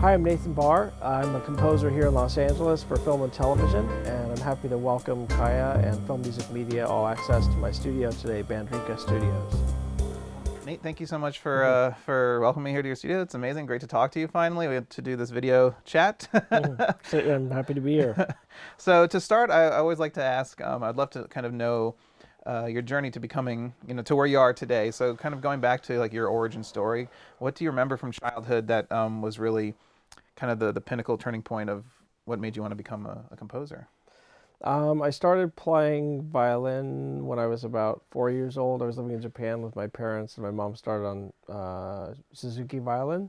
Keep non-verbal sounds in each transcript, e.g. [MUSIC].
Hi, I'm Nathan Barr. I'm a composer here in Los Angeles for film and television, and I'm happy to welcome Kaya and Film Music Media All Access to my studio today, Bandrika Studios. Nate, thank you so much for uh, for welcoming me here to your studio. It's amazing, great to talk to you. Finally, we had to do this video chat. so, [LAUGHS] [LAUGHS] I'm happy to be here. [LAUGHS] so to start, I, I, always like to ask. Um, I'd love to kind of know uh, your journey to becoming, you know, to where you are today. So kind of going back to like your origin story. What do you remember from childhood that um, was really kind of the the pinnacle turning point of what made you want to become a, a composer? Um, I started playing violin when I was about four years old. I was living in Japan with my parents, and my mom started on uh, Suzuki violin,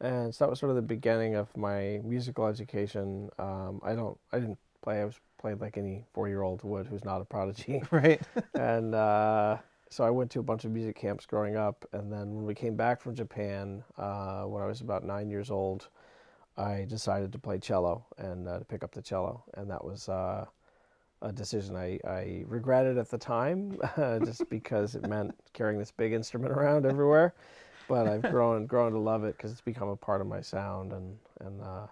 and so that was sort of the beginning of my musical education. Um, I don't, I didn't play. I was played like any four-year-old would who's not a prodigy. [LAUGHS] Right. [LAUGHS] and uh, so I went to a bunch of music camps growing up, and then when we came back from Japan, uh, when I was about nine years old. I decided to play cello and uh, to pick up the cello, and that was uh, a decision I, I regretted at the time, [LAUGHS] just because it meant carrying this big instrument around everywhere. But I've grown grown to love it because it's become a part of my sound, and and uh,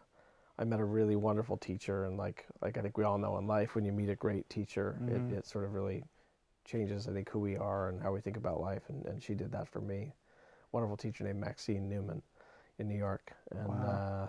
I met a really wonderful teacher, and like like I think we all know in life, when you meet a great teacher, mm-hmm. it, it sort of really changes I think who we are and how we think about life, and, and she did that for me. Wonderful teacher named Maxine Newman in New York, and. Wow. Uh,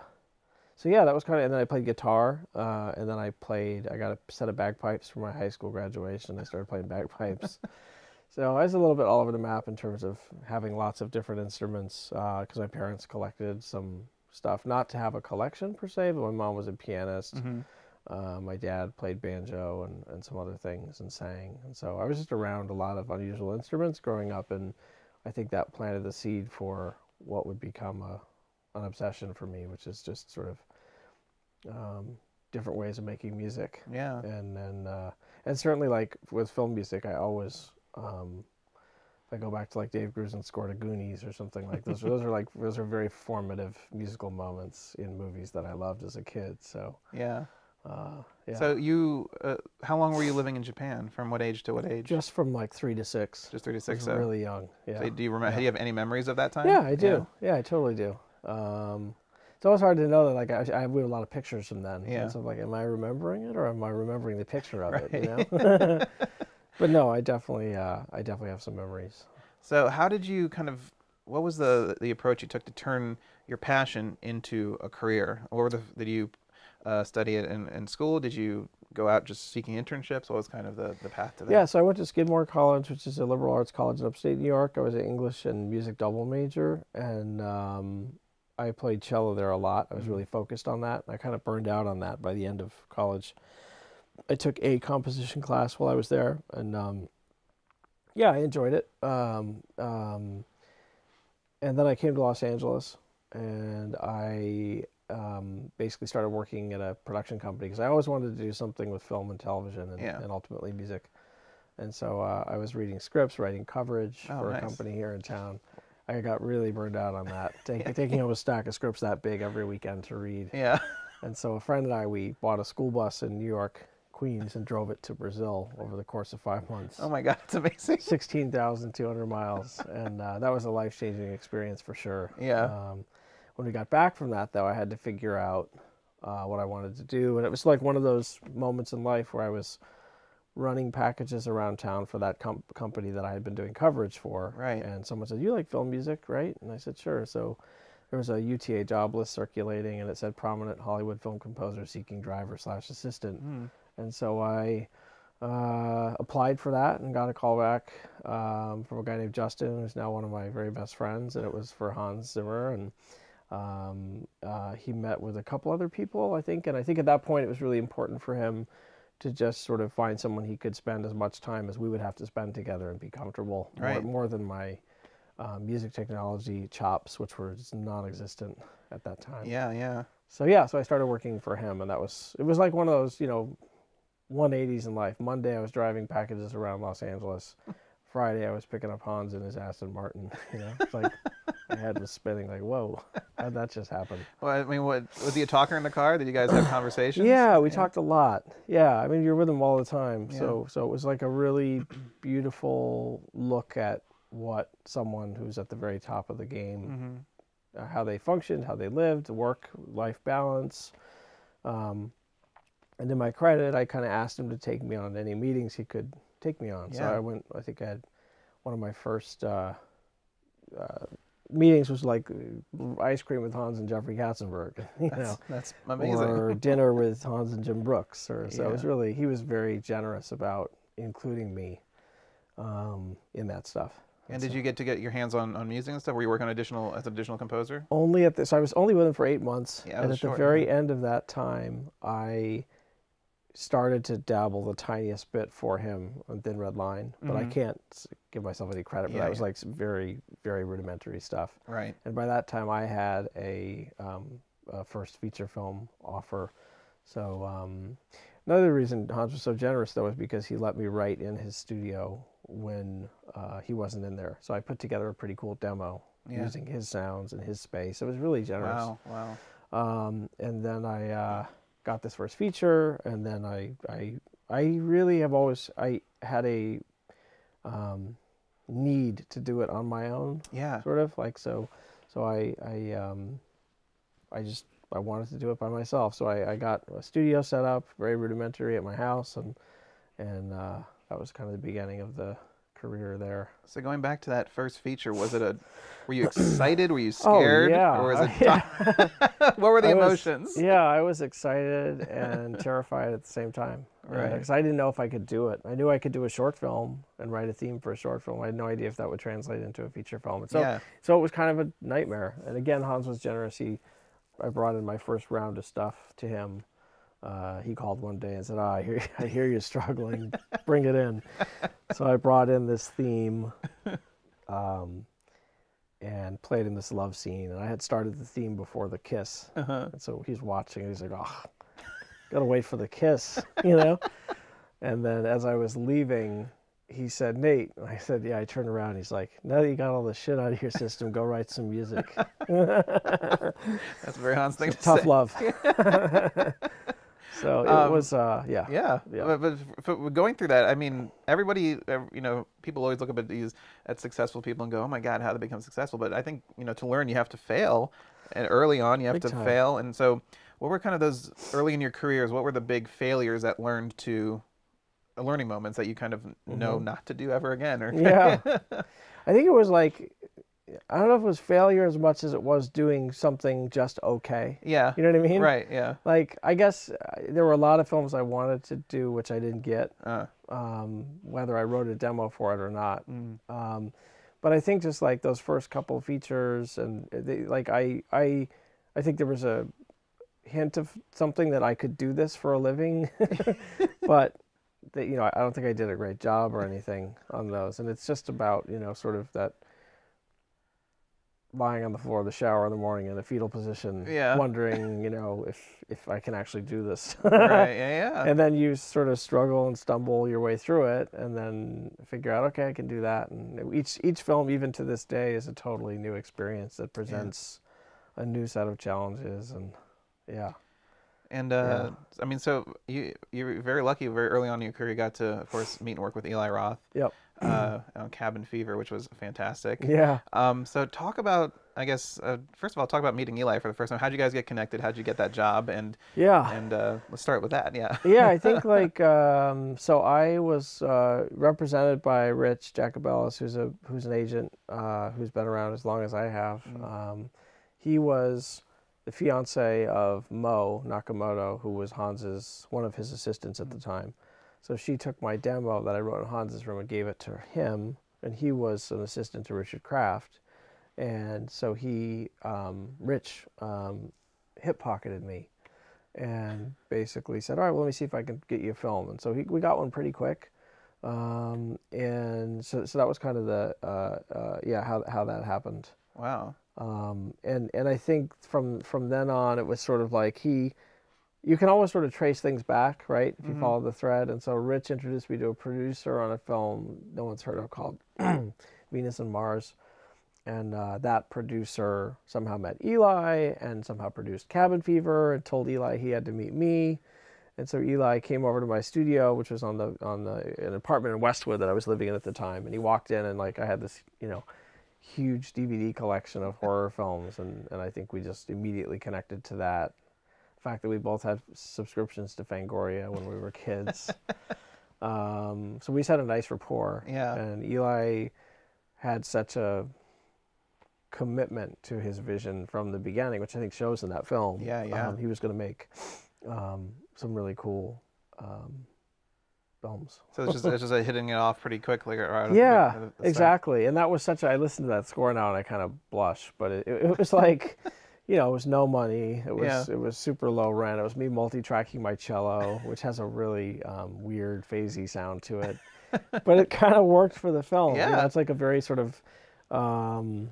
so yeah, that was kind of, and then I played guitar, uh, and then I played, I got a set of bagpipes for my high school graduation. I started playing bagpipes. [LAUGHS] so I was a little bit all over the map in terms of having lots of different instruments, because uh, my parents collected some stuff, not to have a collection per se, but my mom was a pianist. Mm-hmm. Uh, my dad played banjo and, and some other things and sang. And so I was just around a lot of unusual instruments growing up, and I think that planted the seed for what would become a an obsession for me, which is just sort of um, different ways of making music. Yeah. And and uh, and certainly like with film music, I always um, I go back to like Dave Grusin scored a Goonies or something like those. those are like [LAUGHS] those are very formative musical moments in movies that I loved as a kid. So yeah. Uh, yeah. So you, uh, how long were you living in Japan? From what age to what age? Just from like three to six. Just three to six. So really young. Yeah. So do you remember? Yeah. Do you have any memories of that time? Yeah, I do. Yeah, yeah I totally do. Um, it's always hard to know that like I, I have a lot of pictures from then. Yeah. so like, am I remembering it or am I remembering the picture of right. it? You know. [LAUGHS] but no, I definitely uh, I definitely have some memories. So how did you kind of what was the the approach you took to turn your passion into a career? Or the, did you uh, study it in, in school? Did you go out just seeking internships? What was kind of the, the path to that? Yeah, so I went to Skidmore College, which is a liberal arts college in upstate New York. I was an English and music double major, and um, I played cello there a lot. I was mm-hmm. really focused on that. I kind of burned out on that by the end of college. I took a composition class while I was there, and um, yeah, I enjoyed it. Um, um, and then I came to Los Angeles, and I um, basically started working at a production company because I always wanted to do something with film and television, and, yeah. and ultimately music. And so uh, I was reading scripts, writing coverage oh, for nice. a company here in town. I got really burned out on that, [LAUGHS] Take, taking home a stack of scripts that big every weekend to read. Yeah. And so a friend and I, we bought a school bus in New York, Queens, and drove it to Brazil over the course of five months. Oh my God, it's amazing. [LAUGHS] 16,200 miles. And uh, that was a life changing experience for sure. Yeah. Um, when we got back from that, though, I had to figure out uh, what I wanted to do. And it was like one of those moments in life where I was running packages around town for that com- company that I had been doing coverage for. Right. And someone said, "You like film music, right?" And I said, "Sure." So there was a UTA job list circulating, and it said prominent Hollywood film composer seeking driver slash assistant. Mm. And so I uh, applied for that and got a call back um, from a guy named Justin, who's now one of my very best friends, and it was for Hans Zimmer and. Um, uh, he met with a couple other people, I think, and I think at that point it was really important for him to just sort of find someone he could spend as much time as we would have to spend together and be comfortable. Right. More, more than my uh, music technology chops, which were just non-existent at that time. Yeah, yeah. So yeah, so I started working for him, and that was it was like one of those you know 180s in life. Monday I was driving packages around Los Angeles. [LAUGHS] Friday I was picking up Hans in his Aston Martin. You know, it's like my head was spinning. Like, whoa, how'd that just happen? Well, I mean, what was he a talker in the car? Did you guys have [COUGHS] conversations? yeah, we yeah. talked a lot. Yeah, I mean, you're with him all the time, yeah. so so it was like a really beautiful look at what someone who's at the very top of the game uh, how they functioned, how they lived, work life balance. Um, and in my credit, I kind of asked him to take me on any meetings he could take me on. So I went. I think I had one of my first uh, uh, meetings was like uh, ice cream with Hans and Jeffrey Katzenberg. [LAUGHS] You know, That's, that's amazing. or [LAUGHS] dinner with Hans and Jim Brooks. Or so it was really he was very generous about including me um, in that stuff. and did you get to get your hands on, on music and stuff? Were you working on additional as an additional composer? only at this? so I was only with him for eight months, Yeah, and at the very yeah. end of that time, I started to dabble the tiniest bit for him on Thin Red Line, but I Mhm. can't give myself any credit for Yeah, that. It was yeah. like some very, very rudimentary stuff. Right. And by that time, I had a, um, a first feature film offer. So um, another reason Hans was so generous, though, is because he let me write in his studio when uh, he wasn't in there. So I put together a pretty cool demo Yeah. using his sounds and his space. It was really generous. Wow. Wow. Um, and then I uh, got this first feature, and then I, I, I really have always I had a um, need to do it on my own Yeah. sort of like so so i i um i just i wanted to do it by myself so i, I got a studio set up very rudimentary at my house and and uh, that was kind of the beginning of the career there So going back to that first feature, was it a? Were you excited? Were you [CLEARS THROAT] Oh, scared? yeah. Or was it? [LAUGHS] [LAUGHS] Yeah. what were the I was- emotions? yeah i was excited and terrified at the same time Right. because i didn't know if i could do it i knew i could do a short film and write a theme for a short film i had no idea if that would translate into a feature film and so yeah. So it was kind of a nightmare. And again, Hans was generous. He, I brought in my first round of stuff to him. Uh, he called one day and said, "Ah, I hear, [LAUGHS] I hear you're struggling. Bring it in." So I brought in this theme, um, and played in this love scene. And I had started the theme before the kiss. Uh-huh. And so he's watching. And he's like, "Oh, gotta wait for the kiss," [LAUGHS] you know. and then as I was leaving, he said, "Nate," and I said, "Yeah." I turned around. He's like, "Now that you got all the shit out of your system, go write some music." [LAUGHS] That's a very Hans thing to Tough say. love. So it Um, was, uh, yeah. Yeah, Yeah. But, but going through that, I mean, everybody, you know, people always look up at these at successful people and go, "Oh my God, how they become successful?" But I think you know, to learn, you have to fail, and early on, you have Big to time. fail. And so, what were kind of those early in your careers? What were the big failures that learned to uh, learning moments that you kind of know Mhm. not to do ever again? Or Yeah. [LAUGHS] I think it was like, I don't know if it was failure as much as it was doing something just okay. yeah, You know what I mean? right, yeah, Like, I guess uh, there were a lot of films I wanted to do, which I didn't get, uh, um, whether I wrote a demo for it or not. mm, Um, but I think just like those first couple features, and they, like I, I, I think there was a hint of something that I could do this for a living, [LAUGHS] but that you know I don't think I did a great job or anything on those. And it's just about you know sort of that lying on the floor of the shower in the morning in a fetal position, Yeah. wondering you know if if I can actually do this. [LAUGHS] right, yeah, yeah, and then you sort of struggle and stumble your way through it and then figure out okay i can do that and each each film even to this day is a totally new experience that presents a new set of challenges and yeah And uh, I mean, so you you're very lucky. Very early on in your career, you got to, of course, meet and work with Eli Roth. Yep. Uh, [CLEARS THROAT] on Cabin Fever, which was fantastic. yeah Um, so talk about, I guess, uh, first of all, talk about meeting Eli for the first time. How'd you guys get connected? How'd you get that job? And yeah and uh, let's start with that. Yeah. [LAUGHS] yeah i think [LAUGHS] like um, so i was uh, represented by rich jacobellis who's a who's an agent uh, who's been around as long as i have Mm. um, he was the fiance of mo nakamoto who was hans's one of his assistants at the time so she took my demo that i wrote in hans's room and gave it to him and he was an assistant to richard kraft and so he um, rich um, hip pocketed me and basically said, "All right, well, let me see if I can get you a film." And so he, we got one pretty quick, um, and so so that was kind of the uh, uh, yeah how how that happened. Wow. Um, and and I think from from then on it was sort of like he, you can always sort of trace things back, right? If you Mhm. follow the thread. And so Rich introduced me to a producer on a film no one's heard of called [CLEARS THROAT] Venus and Mars. And uh, that producer somehow met Eli and somehow produced Cabin Fever and told Eli he had to meet me. And so Eli came over to my studio, which was on the on the an apartment in Westwood that I was living in at the time. And he walked in and like I had this, you know, huge DVD collection of horror films, and, and I think we just immediately connected to that. The fact that we both had subscriptions to Fangoria when we were kids. [LAUGHS] um, so we just had a nice rapport. Yeah. And Eli had such a commitment to his vision from the beginning, which I think shows in that film. Yeah, yeah. Um, he was going to make um, some really cool films. So it's just it's just a hitting it off pretty quickly, right? the- Yeah, the exactly. And that was such a, I listened to that score now and I kind of blush, but it, it was [LAUGHS] like, you know, it was no money. It was, Yeah. it was super low rent. It was me multi-tracking my cello, which has a really um, weird phasey sound to it, [LAUGHS] but it kind of worked for the film. you know, Yeah. it's like a very sort of, um,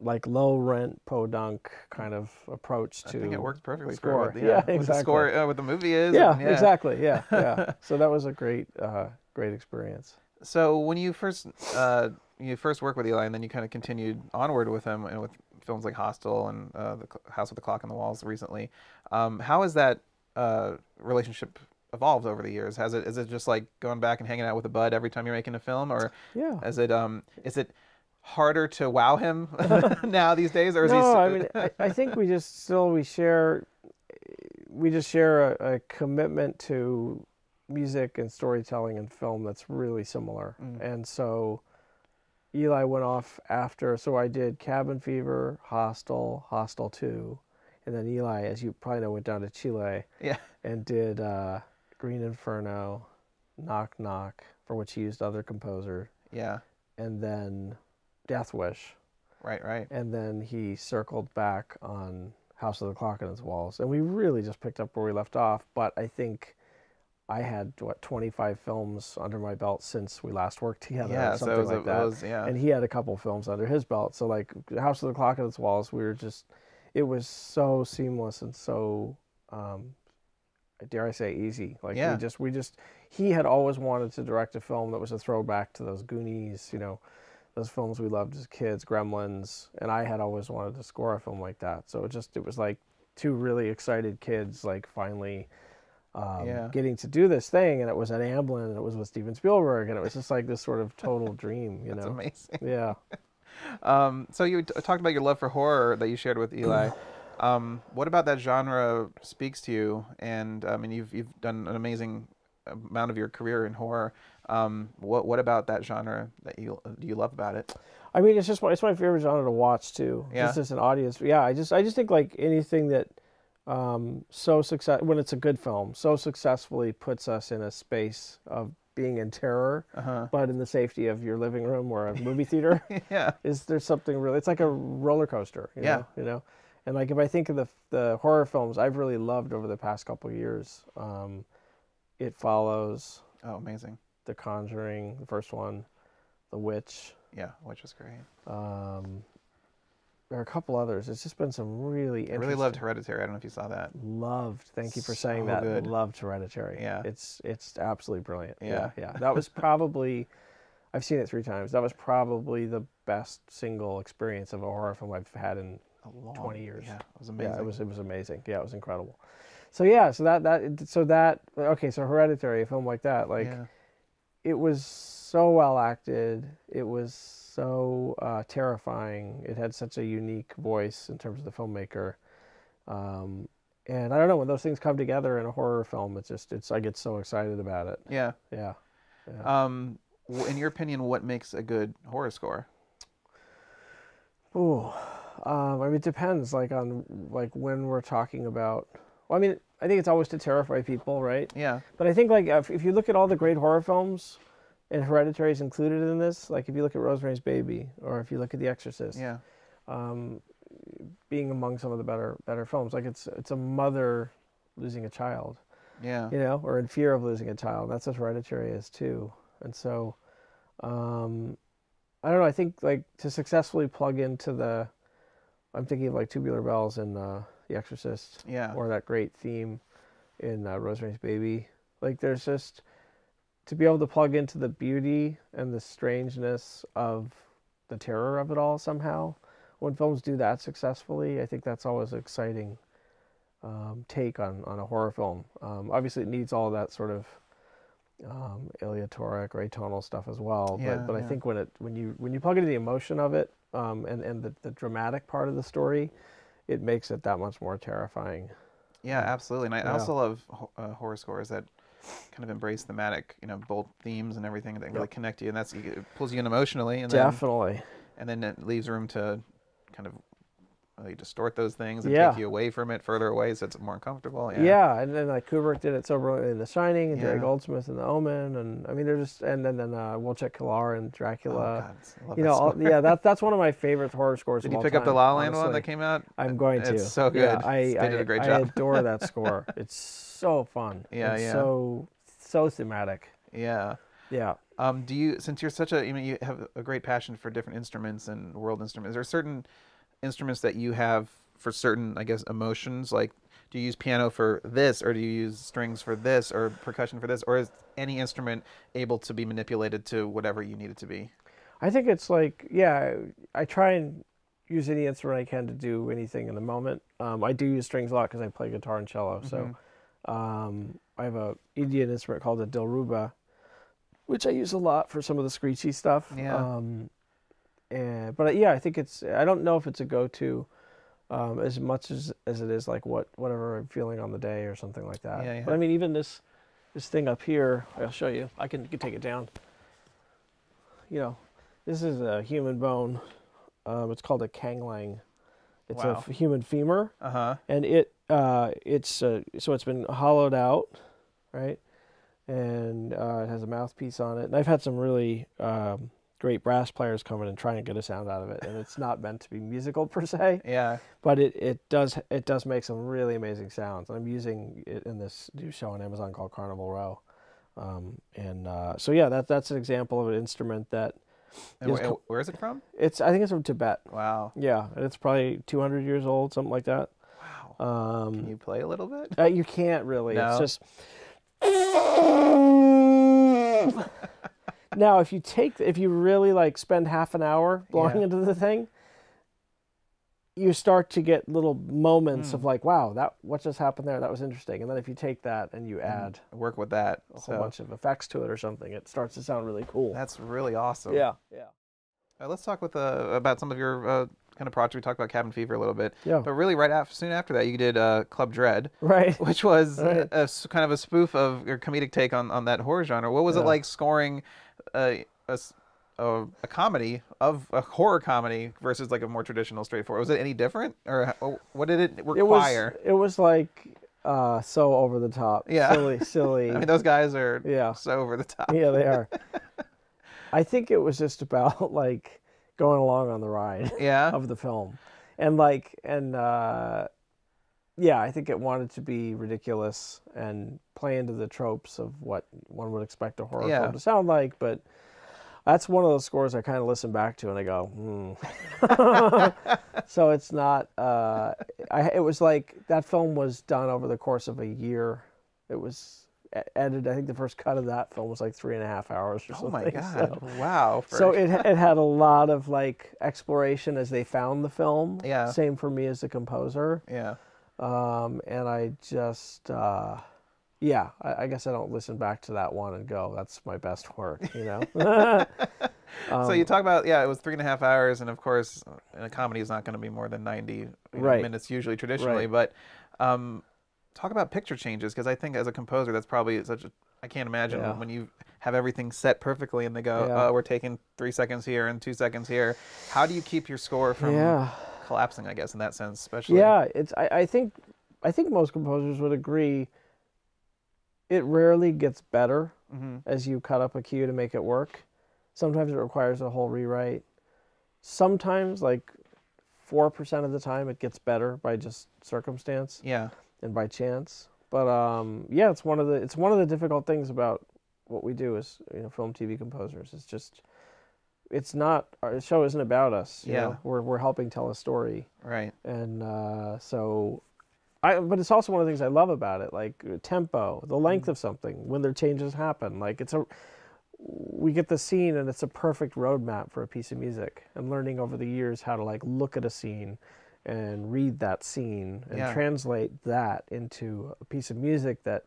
like low rent podunk kind of approach I to think it works perfectly score. for what, Yeah, yeah, what the score, uh, what the movie is. Yeah, and- exactly. Yeah, yeah. [LAUGHS] so that was a great, uh, great experience. So when you first uh, you first worked with Eli, and then you kind of continued onward with him, and with films like Hostel and uh, the House with the Clock on the Walls recently, um, how has that uh, relationship evolved over the years? Has it is it just like going back and hanging out with a bud every time you're making a film, or Yeah. is it um is it harder to wow him [LAUGHS] [LAUGHS] now these days, or is he? no, s- I mean, [LAUGHS] I, I think we just still we share, we just share a, a commitment to music and storytelling and film that's really similar. Mm. And so, Eli went off after. So I did Cabin Fever, Hostel, Hostel Two, and then Eli, as you probably know, went down to Chile yeah, and did uh, Green Inferno, Knock Knock, for which he used other composer, yeah, and then Death Wish right, right. and then he circled back on House of the Clock on its walls, and we really just picked up where we left off. But I think I had what 25 films under my belt since we last worked together, Yeah, so something it was, like that. was yeah, And he had a couple films under his belt, so like House of the Clock on its walls, we were just, it was so seamless and so, um, dare I say, easy. Like Yeah. we just, we just, he had always wanted to direct a film that was a throwback to those Goonies, you know, those films we loved as kids, Gremlins, and I had always wanted to score a film like that. So it just, it was like two really excited kids, like finally. Um, Yeah. getting to do this thing, and it was at Amblin, and it was with Steven Spielberg, and it was just like this sort of total dream, you that's know. amazing. Yeah. [LAUGHS] Um, so you talked about your love for horror that you shared with Eli. [CLEARS THROAT] Um, what about that genre speaks to you? And I mean, you've you've done an amazing amount of your career in horror. Um, what what about that genre that you do you love about it? I mean, it's just my- it's my favorite genre to watch too. Yeah. Just as an audience, yeah. I just I just think like anything that um, so success when it's a good film so successfully puts us in a space of being in terror, Uh huh. but in the safety of your living room or a movie theater. [LAUGHS] yeah. is there something really? It's like a roller coaster. You Yeah. Know, you know, and like if I think of the the horror films I've really loved over the past couple years, um, it follows Oh, amazing. The Conjuring, the first one, The Witch. Yeah, which was great. Um, there are a couple others. It's just been some really I really loved Hereditary. I don't know if you saw that. Loved. Thank you for saying that. good. Loved Hereditary. Yeah. It's it's absolutely brilliant. Yeah. yeah. That was [LAUGHS] probably. I've seen it three times. That was probably the best single experience of a horror film I've had in A long, 20 years. Yeah, it was amazing. Yeah, it was it was amazing. Yeah, it was incredible. So yeah, so that that so that okay, so Hereditary, a film like that, like yeah. It was so well acted. It was so uh, terrifying. It had such a unique voice in terms of the filmmaker. Um, and I don't know when those things come together in a horror film. It's just it's I get so excited about it. yeah. Yeah. yeah. Um, in your opinion, what makes a good horror score? Ooh, um, I mean, it depends. Like on like when we're talking about. Well, I mean, I think it's always to terrify people, right? Yeah. But I think like if, if you look at all the great horror films, and Hereditary is included in this. Like if you look at Rosemary's Baby, or if you look at The Exorcist, Yeah. um, being among some of the better better films. Like it's it's a mother losing a child, Yeah. you know, or in fear of losing a child. That's what Hereditary is too. And so, um, I don't know. I think like to successfully plug into the, I'm thinking of like Tubular Bells and uh, The Exorcist, Yeah. or that great theme in uh, Rosemary's Baby. Like there's just to be able to plug into the beauty and the strangeness of the terror of it all somehow. When films do that successfully, I think that's always an exciting um, take on, on a horror film. Um, obviously, it needs all that sort of um, aleatoric or atonal stuff as well. Yeah, but but yeah. I think when it when you when you plug into the emotion of it um, and and the, the dramatic part of the story, it makes it that much more terrifying. Yeah, absolutely. And I Yeah. also love uh, horror scores that kind of embrace thematic, you know, bold themes and everything that really connect you, and that's it pulls you in emotionally, and then Definitely. and then it leaves room to kind of uh, distort those things and Yeah. take you away from it further away, so it's more uncomfortable. Yeah. Yeah. and then like Kubrick did it so brilliantly in The Shining, and Jerry Yeah. Goldsmith in The Omen, and I mean they're just and then then uh, Wojciech Kilar and Oh, Dracula. God, I love you know, all, yeah, that's that's one of my [LAUGHS] favorite horror scores. Did you pick up the time, La La Land one that came out? I'm going to. It's so Yeah, good. I, They did a great I job. adore that [LAUGHS] score. It's so fun. Yeah, and yeah. So so thematic. Yeah. Yeah. Um, do you, since you're such a, you mean, you have a great passion for different instruments and world instruments. Is there certain instruments that you have for certain, I guess, emotions? Like, do you use piano for this, or do you use strings for this, or percussion for this, or is any instrument able to be manipulated to whatever you need it to be? I think it's like yeah. I try and use any instrument I can to do anything in the moment. Um, I do use strings a lot because I play guitar and cello. Mm-hmm. So um, I have a Indian instrument called a dilruba, which I use a lot for some of the screechy stuff. Yeah. Um, and but yeah, I think it's. I don't know if it's a go-to. Um, as much as, as it is like what whatever I'm feeling on the day or something like that. Yeah, yeah. But I mean, even this this thing up here, I'll show you. I can, can take it down. You know, this is a human bone. Um, it's called a kangling. It's a Wow. f- human femur, Uh huh. and it uh, it's uh, so it's been hollowed out, right? And uh, it has a mouthpiece on it. And I've had some really um, great brass players come in and try and get a sound out of it. And it's not meant to be musical per se, Yeah. but it, it does it does make some really amazing sounds. I'm using it in this new show on Amazon called Carnival Row. Um, and uh, so yeah, that that's an example of an instrument that And Is wh- where is it from? it's I think it's from Tibet. Wow. Yeah, and it's probably 200 years old, something like that. Wow. Um, Can you play a little bit? Uh, you can't really. No? It's just. [LAUGHS] now, if you take, if you really like spend half an hour blowing Yeah. into the thing, you start to get little moments of Hmm. like, wow, that what just happened there? That was interesting. And then if you take that and you add Work with that. a whole So bunch of effects to it or something, it starts to sound really cool. that's really awesome. yeah, yeah, Uh, let's talk with uh, about some of your uh, kind of projects. We talked about Cabin Fever a little bit, yeah. but really right after, soon after that, you did uh, Club Dread, Right. [LAUGHS] which was Right. a, s- kind of a spoof of your comedic take on, on that horror genre. What was it like scoring a a comedy of a horror comedy versus like a more traditional straightforward? Was it any different, or what did it It was. require? It was like uh, so over the top. Yeah. Silly, silly. [LAUGHS] I mean, those guys are yeah. so over the top. yeah, they are. [LAUGHS] I think it was just about like going along on the ride [LAUGHS] Yeah. of the film, and like and uh, yeah, I think it wanted to be ridiculous and play into the tropes of what one would expect a horror Yeah. film to sound like, but. That's one of those scores I kind of listen back to and I go, hmm. [LAUGHS] so it's not. Uh, I it was like that film was done over the course of a year. It was edited. I think the first cut of that film was like three and a half hours or Oh something. Oh my so- god! Wow. [LAUGHS] So, it it had a lot of like exploration as they found the film. Yeah. Same for me as the composer. yeah. Um, and I just. Uh, yeah, I, I guess I don't listen back to that one and go, "That's my best work," you know. [LAUGHS] [LAUGHS] so you talk about yeah, it was three and a half hours, and of course, in a comedy is not going to be more than ninety you know, Right. minutes usually traditionally. Right. But um, talk about picture changes because I think as a composer, that's probably such a I can't imagine Yeah. when you have everything set perfectly and they go, Yeah. oh, we're taking three seconds here and two seconds here. How do you keep your score from yeah. collapsing? I guess in that sense, especially. Yeah, it's. I, I think, I think most composers would agree. It rarely gets better hmm as you cut up a cue to make it work. Sometimes it requires a whole rewrite. Sometimes, like four percent of the time, it gets better by just circumstance Yeah. And by chance. But um, yeah, it's one of the it's one of the difficult things about what we do as you know film TV composers. It's just it's not our show isn't about us. you Yeah. know? we're we're helping tell a story Right. and uh, so I but it's also one of the things I love about it like uh, tempo the length Mm. of something when their changes happen like it's a we get the scene and it's a perfect roadmap for a piece of music and learning over the years how to like look at a scene and read that scene and Yeah. translate that into a piece of music that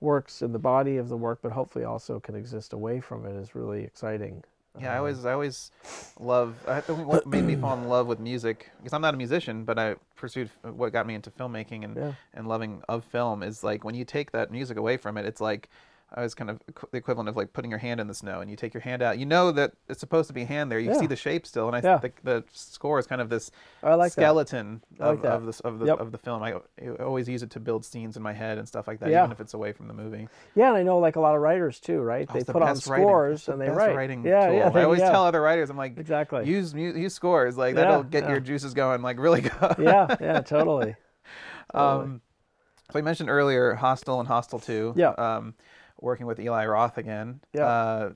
works in the body of the work, but hopefully also can exist away from it is really exciting. Yeah, I Um, always, I always love. I what made me fall in love with music because I'm not a musician, but I pursued what got me into filmmaking and Yeah. and loving of film is like when you take that music away from it, it's like I was kind of the equivalent of like putting your hand in the snow and you take your hand out. You know that it's supposed to be a hand there. You Yeah. see the shape still, and I Yeah. think the score is kind of this I like skeleton I like of, that. of the of the Yep. of the film. I, I always use it to build scenes in my head and stuff like that, Yeah. even if it's away from the movie. Yeah, and I know like a lot of writers too, right? Oh, they the put on scores the and they write. writing yeah, tool. yeah. I always tell other writers, I'm like, exactly. use use scores like that'll get your juices going like really good. [LAUGHS] yeah, yeah, totally. [LAUGHS] Totally. um, so I mentioned earlier Hostel and Hostel Two. Yeah. Um, working with Eli Roth again. Yeah. Uh,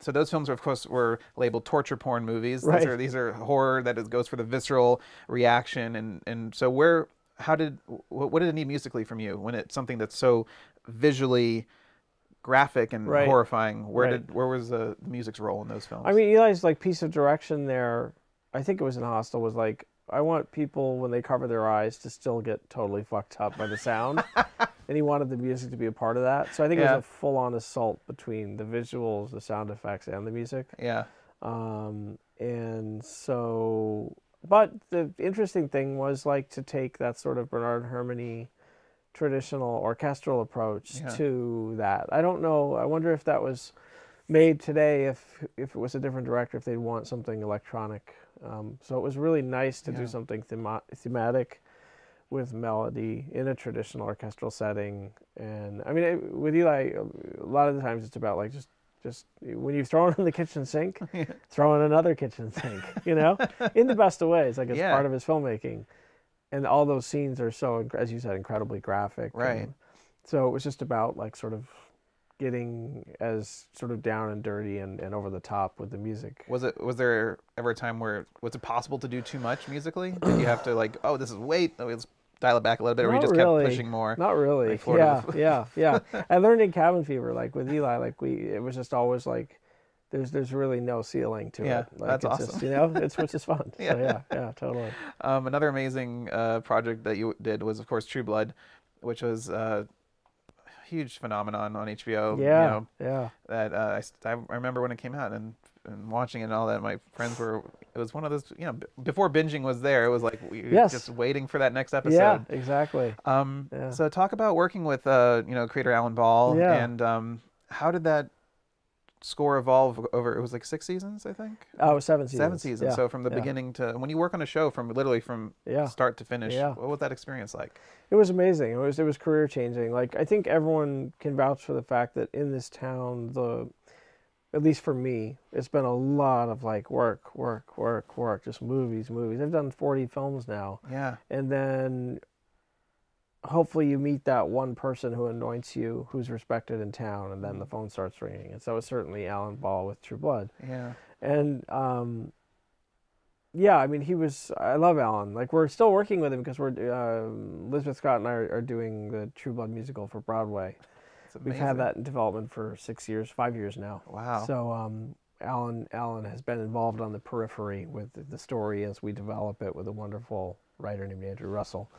so those films, of course, were labeled torture porn movies. Right. These are these are horror that is, goes for the visceral reaction, and and so where how did wh- what did it need musically from you when it's something that's so visually graphic and Right. horrifying? Where Right. did where was the, the music's role in those films? I mean, Eli's like piece of direction there. I think it was in Hostel. Was like, I want people when they cover their eyes to still get totally fucked up by the sound, [LAUGHS] and he wanted the music to be a part of that. So I think it was a full-on assault between the visuals, the sound effects, and the music. yeah, Um, and so, but the interesting thing was like to take that sort of Bernard Herrmann-y traditional orchestral approach Yeah. to that. I don't know. I wonder if that was made today, if if it was a different director, if they'd want something electronic. Um, so it was really nice to Yeah. do something thema- thematic with melody in a traditional orchestral setting. And I mean, it, with Eli, a lot of the times it's about like just just when you throw it in the kitchen sink, [LAUGHS] throw in another kitchen sink, you know, in the best of ways. Like it's Yeah. part of his filmmaking, and all those scenes are so, as you said, incredibly graphic. Right. and so it was just about like sort of getting as sort of down and dirty and, and over the top with the music. Was it? Was there ever a time where was it possible to do too much musically? Did you have to like, oh, this is wait, oh, let's dial it back a little bit, or you Not just really. kept pushing more? Not really. like yeah, yeah, yeah. [LAUGHS] I learned in Cabin Fever, like with Eli, like we, it was just always like, there's there's really no ceiling to Yeah, it. Like that's it's awesome. Just, you know, it's which is fun. [LAUGHS] Yeah. So yeah, yeah, totally. Um, another amazing uh, project that you did was, of course, True Blood, which was uh, a huge phenomenon on HBO. Yeah, You know, yeah. that uh, I, I remember when it came out and, and watching it and all that. My friends were. It was one of those. You know, b- before binging was there, it was like we Yes. just waiting for that next episode. Yeah, exactly. Um, Yeah. So talk about working with uh, you know creator Alan Ball Yeah. and um, how did that score evolve over? It was like six seasons, I think. Oh, seven seasons. Seven seasons. Yeah, So from the yeah. beginning to when you work on a show from literally from Yeah. start to finish, Yeah. what was that experience like? It was amazing. It was it was career changing. Like I think everyone can vouch for the fact that in this town, the at least for me, it's been a lot of like work, work, work, work, just movies, movies. I've done 40 films now. Yeah. And then hopefully you meet that one person who anoints you, who's respected in town, and then the phone starts ringing. And so it's certainly Alan Ball with True Blood. Yeah. And um, yeah, I mean, he was. I love Alan. Like we're still working with him because we're uh, Elizabeth Scott and I are, are doing the True Blood musical for Broadway. We've had that in development for six years, five years now. Wow. So um, Alan Alan has been involved on the periphery with the- story as we develop it with a wonderful writer named Andrew Russell.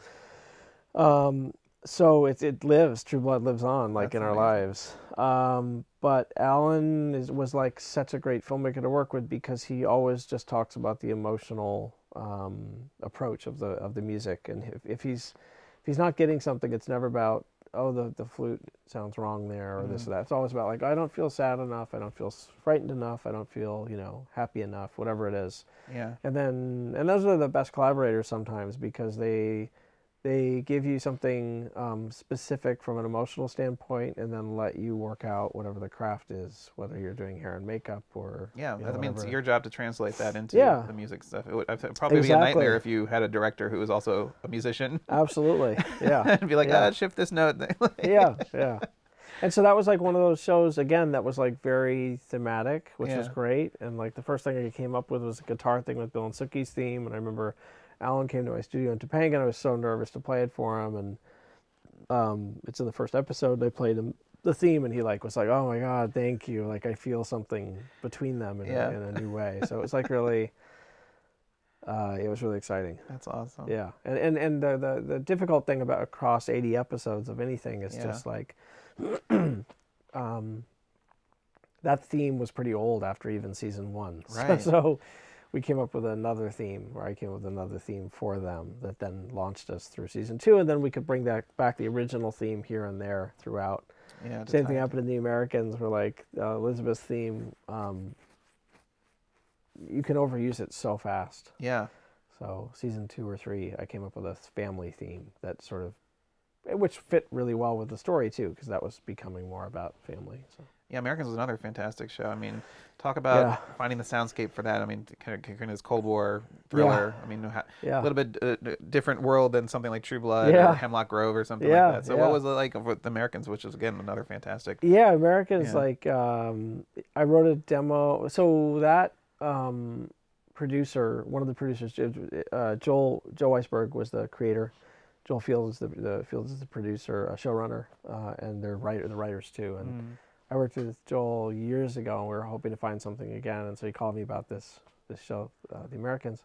Um, so it it lives. True Blood lives on, like That's in our amazing. lives. Um, but Alan is, was like such a great filmmaker to work with because he always just talks about the emotional um, approach of the of the music, and if, if he's if he's not getting something, it's never about oh the the flute sounds wrong there or this Mhm. or that. It's always about like I don't feel sad enough, I don't feel frightened enough, I don't feel you know happy enough, whatever it is. yeah. And then and those are the best collaborators sometimes because they they give you something um, specific from an emotional standpoint and then let you work out whatever the craft is, whether you're doing hair and makeup or Yeah, you know, I mean, it's your job to translate that into Yeah. the music stuff. It would it'd probably be a nightmare if you had a director who was also a musician. Absolutely, [LAUGHS] yeah. and be like, Yeah. ah, shift this note. [LAUGHS] yeah, yeah. And so that was like one of those shows again that was like very thematic, which was great. And like the first thing I came up with was a guitar thing with Bill and Sookie's theme. And I remember Alan came to my studio in Topanga, and I was so nervous to play it for him. And um, it's in the first episode. I played him the theme, and he like was like, "Oh my god, thank you!" Like I feel something between them in, Yeah. a, in a new way. [LAUGHS] So it was like really, uh, it was really exciting. That's awesome. Yeah, and and and the, the the difficult thing about across eighty episodes of anything is Yeah. just like [CLEARS THROAT] um, that theme was pretty old after even season one. So- [LAUGHS] Right. So, we came up with another theme, or I came up with another theme for them that then launched us through season two, and then we could bring that back the original theme here and there throughout. Yeah. Same thing happened in the Americans, where like uh, Elizabeth's theme, um, you can overuse it so fast. Yeah. So season two or three, I came up with a family theme that sort of, which fit really well with the story too, because that was becoming more about family. So Yeah, Americans was another fantastic show. I mean, talk about Yeah. finding the soundscape for that. I mean, kind of, kind of this Cold War thriller. I mean, ha- yeah, a little bit uh, different world than something like True Blood Yeah. or Hemlock Grove or something Yeah, like that. So, yeah. what was it like with the Americans, which is again another fantastic? yeah. Americans Yeah. like um, I wrote a demo. So that um, producer, one of the producers, uh, Joel Joe Weisberg was the creator. Joel Fields is the, the Fields is the producer, uh, showrunner, uh, and they're writer the writers too. And Mm. I worked with Joel years ago, and we were hoping to find something again. And so he called me about this this show, uh, The Americans,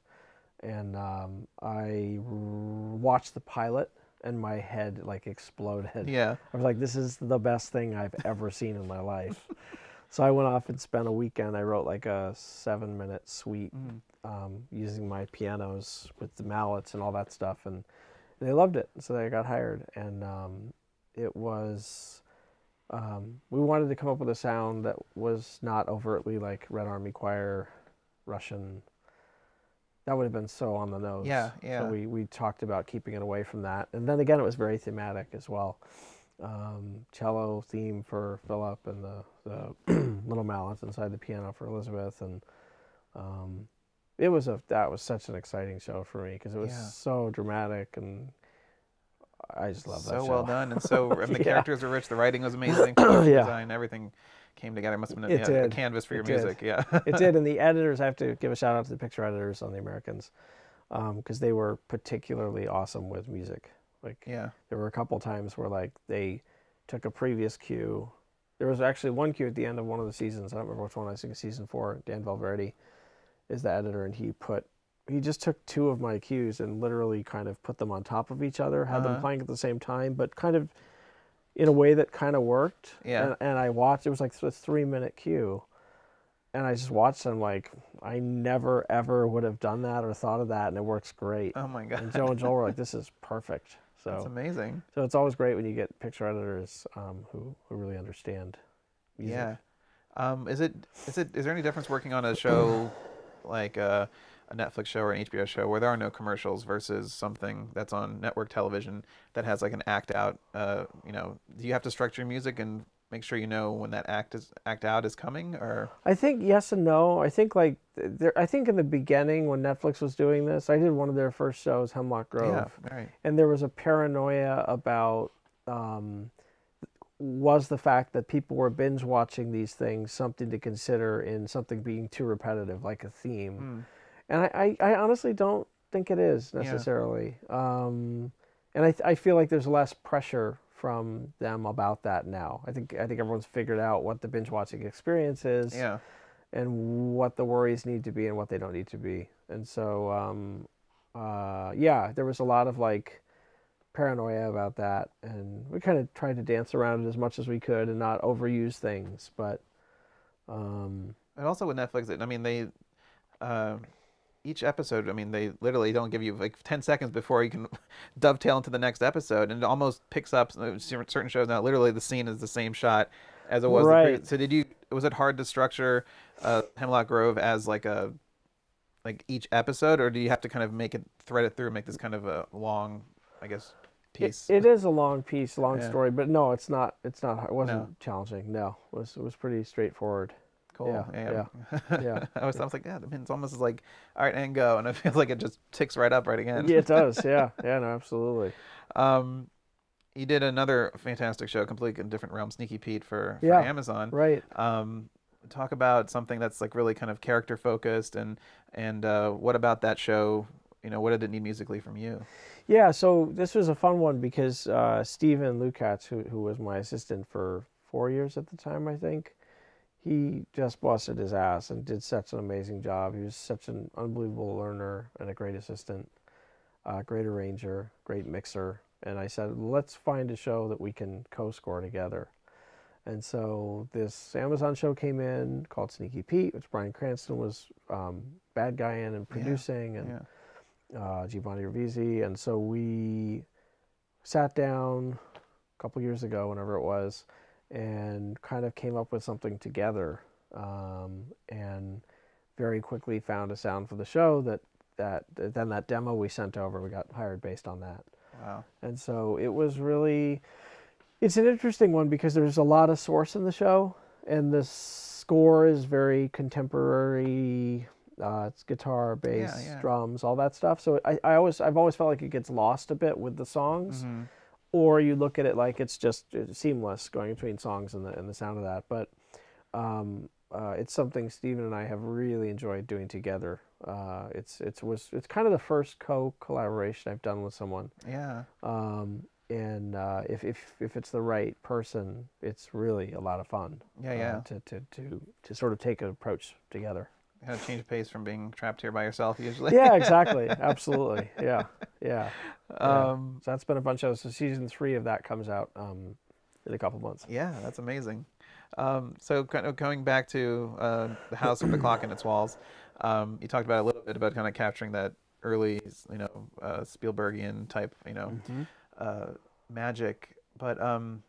and um, I watched the pilot, and my head like exploded. Yeah. I was like, "This is the best thing I've ever seen in my life." [LAUGHS] so I went off and spent a weekend. I wrote like a seven-minute suite Mm. um, using my pianos with the mallets and all that stuff, and they loved it. So they got hired, and um, it was. Um, we wanted to come up with a sound that was not overtly like Red Army Choir, Russian. That would have been so on the nose. Yeah, yeah. So we, we talked about keeping it away from that, and then again, it was very thematic as well. Um, cello theme for Philip, and the the [CLEARS THROAT] little mallets inside the piano for Elizabeth, and um, it was a that was such an exciting show for me because it was Yeah. so dramatic and I just love that so well done, and so [LAUGHS] and the Yeah. characters were rich. The writing was [CLEARS THROAT] amazing. Yeah. design, everything came together. It Must have been It yeah, a canvas for your It did. music. Yeah. it did, and the [LAUGHS] editors I have to give a shout out to the picture editors on the Americans um, because they were particularly awesome with music. Like yeah. there were a couple times where like they took a previous cue. There was actually one cue at the end of one of the seasons. I don't remember which one. I think season four. Dan Valverde is the editor, and he put he just took two of my cues and literally kind of put them on top of each other, had Uh-huh. them playing at the same time, but kind of in a way that kind of worked. Yeah. And, and I watched. It was like a three minute cue, and I just watched them like I never ever would have done that or thought of that, and it works great. Oh my god. And Joe and Joel were like, [LAUGHS] "This is perfect." So That's amazing. so it's always great when you get picture editors um, who who really understand music. Yeah. Um, is it is it is there any difference working on a show like a, a Netflix show or an HBO show where there are no commercials versus something that's on network television that has like an act out? Uh, you know, do you have to structure your music and make sure you know when that act is act out is coming or I think yes and no. I think like there. I think in the beginning when Netflix was doing this, I did one of their first shows, Hemlock Grove, yeah, right. and there was a paranoia about um, was the fact that people were binge watching these things something to consider in something being too repetitive, like a theme. Mm. And I, I, I honestly don't think it is Yeah. necessarily. Um, and I, I feel like there's less pressure from them about that now. I think I think everyone's figured out what the binge watching experience is Yeah. and what the worries need to be and what they don't need to be. And so, um, uh, yeah, there was a lot of like paranoia about that, and we kind of tried to dance around it as much as we could and not overuse things. But um, And also with Netflix, I mean, they uh, each episode, I mean, they literally don't give you like 10 seconds before you can [LAUGHS] dovetail into the next episode, and it almost picks up uh, certain shows now. Literally, the scene is the same shot as it was. the Right. previous- so did you? Was it hard to structure uh, Hemlock Grove as like a like each episode, or do you have to kind of make it thread it through, and make this kind of a long, I guess, it, piece? it is a long piece, long Yeah. story. But no, it's not. It's not. It wasn't No. challenging. No, it was it was pretty straightforward. Cool. Yeah, [LAUGHS] yeah. I was, I was like, yeah, I mean, it's almost like, all right, and go, and it [LAUGHS] feels like it just ticks right up right again. yeah, it does. [LAUGHS] Yeah, yeah, no, absolutely. Um, you did another fantastic show, completely in different realm, Sneaky Pete for, for Yeah. Amazon. Right. Um, talk about something that's like really kind of character focused, and and uh, what about that show? You know, what did it need musically from you? Yeah, so this was a fun one because uh, Steven Lukach, who, who was my assistant for four years at the time, I think, he just busted his ass and did such an amazing job. He was such an unbelievable learner and a great assistant, uh, great arranger, great mixer. And I said, let's find a show that we can co score together. And so this Amazon show came in called Sneaky Pete, which Bryan Cranston was um, bad guy in and producing, and Yeah. uh, Giovanni Ribisi. And so we sat down a couple years ago, whenever it was, and kind of came up with something together. Um, and very quickly found a sound for the show that, that then that demo we sent over, we got hired based on that. Wow. And so it was really, it's an interesting one because there's a lot of source in the show, and the score is very contemporary. Uh, it's guitar, bass, yeah. drums, all that stuff. So I, I always, I've always felt like it gets lost a bit with the songs, Mhm. Or you look at it like it's just seamless going between songs and the and the sound of that. But um, uh, it's something Stephen and I have really enjoyed doing together. Uh, it's it's was it's kind of the first co collaboration I've done with someone Yeah. um, and uh, if, if if it's the right person, it's really a lot of fun. Yeah, uh, yeah. to, to to to sort of take an approach together. Kind of change pace from being trapped here by yourself usually. Yeah, [LAUGHS] exactly, absolutely. Yeah, yeah. yeah. Um, So that's been a bunch of. So season three of that comes out um, in a couple months. Yeah, that's amazing. Um, so kind of going back to uh, the house with the clock in its walls, um, you talked about a little bit about kind of capturing that early, you know, uh, Spielbergian type, you know, Mm-hmm. uh, magic. But um,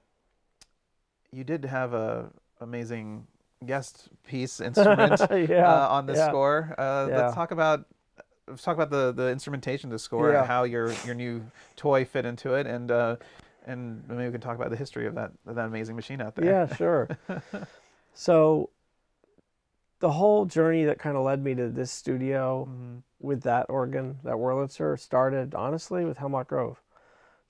you did have a amazing guest piece instrument [LAUGHS] yeah, uh, on the yeah. score. Uh, Yeah. Let's talk about let's talk about the, the instrumentation of the score and how your your new toy fit into it, and uh, and maybe we can talk about the history of that of that amazing machine out there. Yeah, sure. [LAUGHS] so the whole journey that kind of led me to this studio Mhm. with that organ, that Wurlitzer, started honestly with Hemlock Grove.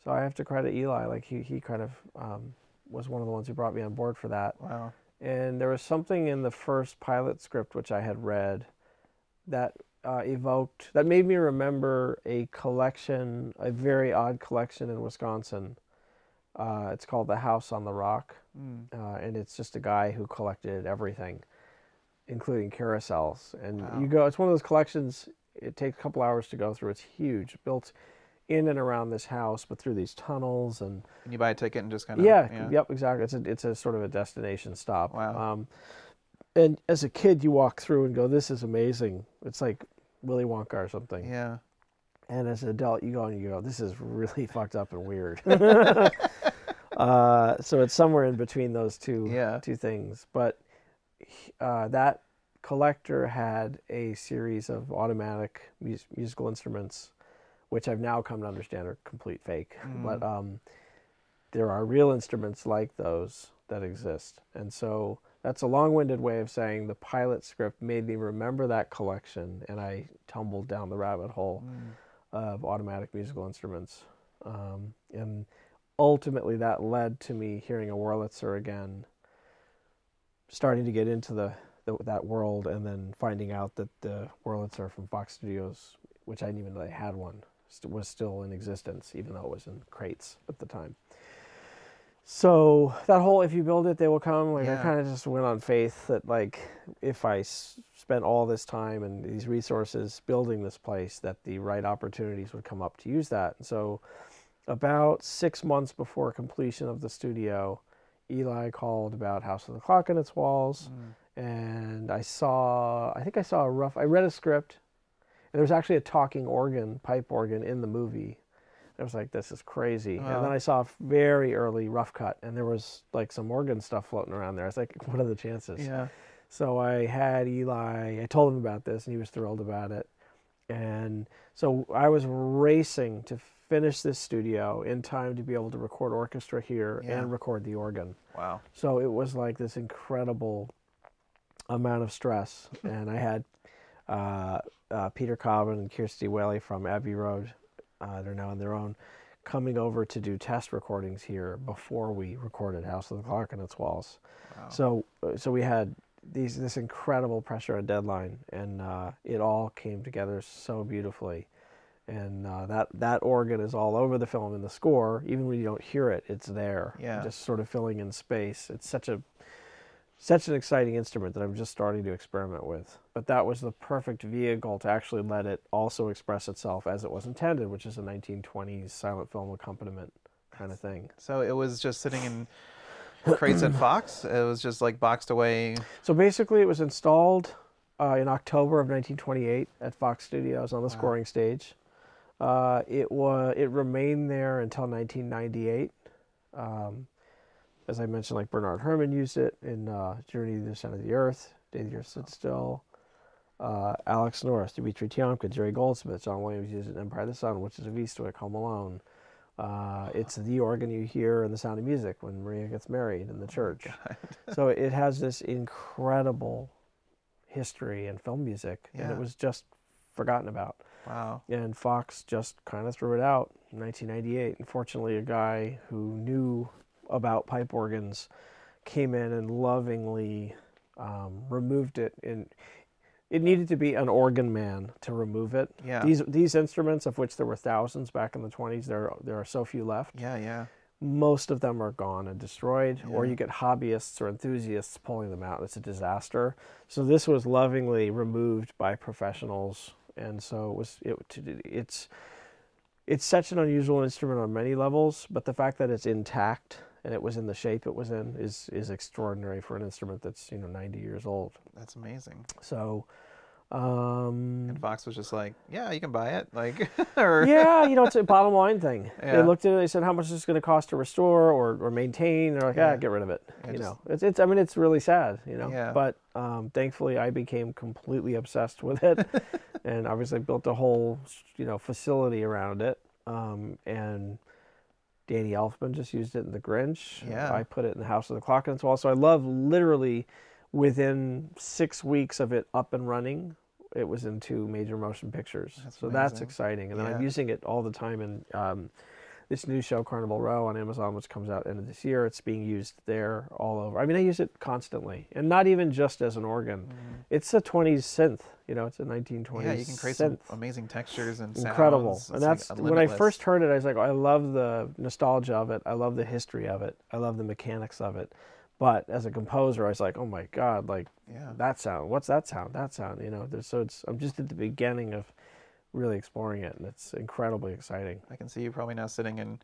So I have to credit Eli. Like he, he kind of um, was one of the ones who brought me on board for that. Wow. And there was something in the first pilot script which I had read that uh, evoked, that made me remember a collection, a very odd collection in Wisconsin. Uh, it's called The House on the Rock Mm. uh, and it's just a guy who collected everything, including carousels. And Wow. you go, it's one of those collections. It takes a couple hours to go through. It's huge, built in and around this house, but through these tunnels and And you buy a ticket and just kind of yeah, yep, exactly. It's a it's a sort of a destination stop. Wow. Um, and as a kid, you walk through and go, "This is amazing." It's like Willy Wonka or something. Yeah. And as an adult, you go and you go, "This is really [LAUGHS] fucked up and weird." [LAUGHS] [LAUGHS] uh, so it's somewhere in between those two Yeah. two things. But uh, that collector had a series of automatic mus- musical instruments, which I've now come to understand are complete fake. [LAUGHS] Mm. But um, there are real instruments like those that exist, and so that's a long-winded way of saying the pilot script made me remember that collection, and I tumbled down the rabbit hole Mm. of automatic musical instruments. Um, and ultimately, that led to me hearing a Wurlitzer again, starting to get into the, the that world, and then finding out that the Wurlitzer from Fox Studios, which I didn't even know they had one, st- was still in existence, even though it was in crates at the time. So that whole "if you build it, they will come." Like I kind of just went on faith that like if I s- spent all this time and these resources building this place, that the right opportunities would come up to use that. And so, about six months before completion of the studio, Eli called about House of the Clock and its walls, Mm. and I saw I think I saw a rough. I read a script, and there was actually a talking organ, pipe organ, in the movie. I was like, this is crazy. And then I saw a very early rough cut, and there was like some organ stuff floating around there. I was like, [LAUGHS] what are the chances? Yeah. So I had Eli, I told him about this, and he was thrilled about it. And so I was racing to finish this studio in time to be able to record orchestra here Yeah. and record the organ. Wow. So it was like this incredible amount of stress. [LAUGHS] and I had Peter Cobbin and Kirsty Whalley from Abbey Road, uh, they're now on their own, coming over to do test recordings here before we recorded House of the Clock and its walls. Wow. So, uh, so we had these this incredible pressure and deadline, and uh, it all came together so beautifully. And uh, that that organ is all over the film in the score. Even when you don't hear it, it's there, Yeah. just sort of filling in space. It's such a such an exciting instrument that I'm just starting to experiment with. But that was the perfect vehicle to actually let it also express itself as it was intended, which is a 1920s silent film accompaniment kind of thing. So it was just sitting in crates at Fox? It was just like boxed away. So basically, it was installed uh, in October of 1928 at Fox Studios on the scoring stage. Uh, it was it remained there until 1998. Um, as I mentioned, like Bernard Herrmann used it in uh, Journey to the Center of the Earth, Day the Earth Stood Still. Uh, Alex North, Dimitri Tiomkin, Jerry Goldsmith, John Williams used it in Empire of the Sun, Witches of Eastwick, Home Alone. Uh, it's the organ you hear in The Sound of Music when Maria gets married in the church. [LAUGHS] so it has this incredible history in film music, and it was just forgotten about. Wow. And Fox just kind of threw it out in 1998. Unfortunately, a guy who knew about pipe organs came in and lovingly um, removed it. And it needed to be an organ man to remove it. Yeah. These these instruments, of which there were thousands back in the 20s, there there are so few left. Yeah, yeah. Most of them are gone and destroyed, or you get hobbyists or enthusiasts pulling them out. It's a disaster. So this was lovingly removed by professionals, and so it was it, it's it's such an unusual instrument on many levels. But the fact that it's intact and it was in the shape it was in is is extraordinary for an instrument that's you know 90 years old. That's amazing. So. Um, And Fox was just like, yeah, you can buy it. Like, [LAUGHS] or yeah, you know, it's a bottom line thing. [LAUGHS] Yeah. They looked at it, they said, how much is this going to cost to restore or, or maintain? They're like, ah, Yeah. get rid of it. Yeah, you just- know, it's, it's, I mean, it's really sad, you know, Yeah. but um, thankfully I became completely obsessed with it [LAUGHS] and obviously built a whole, you know, facility around it. Um, and Danny Elfman just used it in The Grinch. Yeah. I put it in the House of the Clock on its wall. So I love literally within six weeks of it up and running, it was in two major motion pictures. That's so that's exciting. And then Yeah. I'm using it all the time in um, this new show, Carnival Row, on Amazon, which comes out end of this year. It's being used there all over. I mean, I use it constantly, and not even just as an organ. It's a 20s synth. You know, it's a 1920s Mm-hmm. yeah, you can create synth some amazing textures and sounds. incredible and like that's a when i first heard it i was like i love the nostalgia of it i love the history of it i love the mechanics of it but as a composer i was like oh my god like Yeah. that sound what's that sound that sound you know there's, so it's i'm just at the beginning of really exploring it and it's incredibly exciting I can see you probably now sitting in,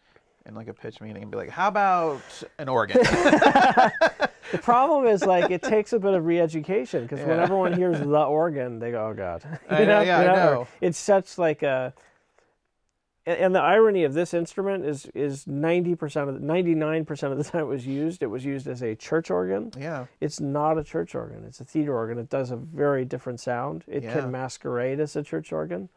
in like a pitch meeting and be like, how about an organ? [LAUGHS] [LAUGHS] the problem is like it takes a bit of re-education because when everyone hears [LAUGHS] the organ they go oh god I know, yeah, I know. it's such like a and- the irony of this instrument is is 90% of the 99% of the time it was used it was used as a church organ yeah. it's not a church organ it's a theater organ it does a very different sound it Yeah. can masquerade as a church organ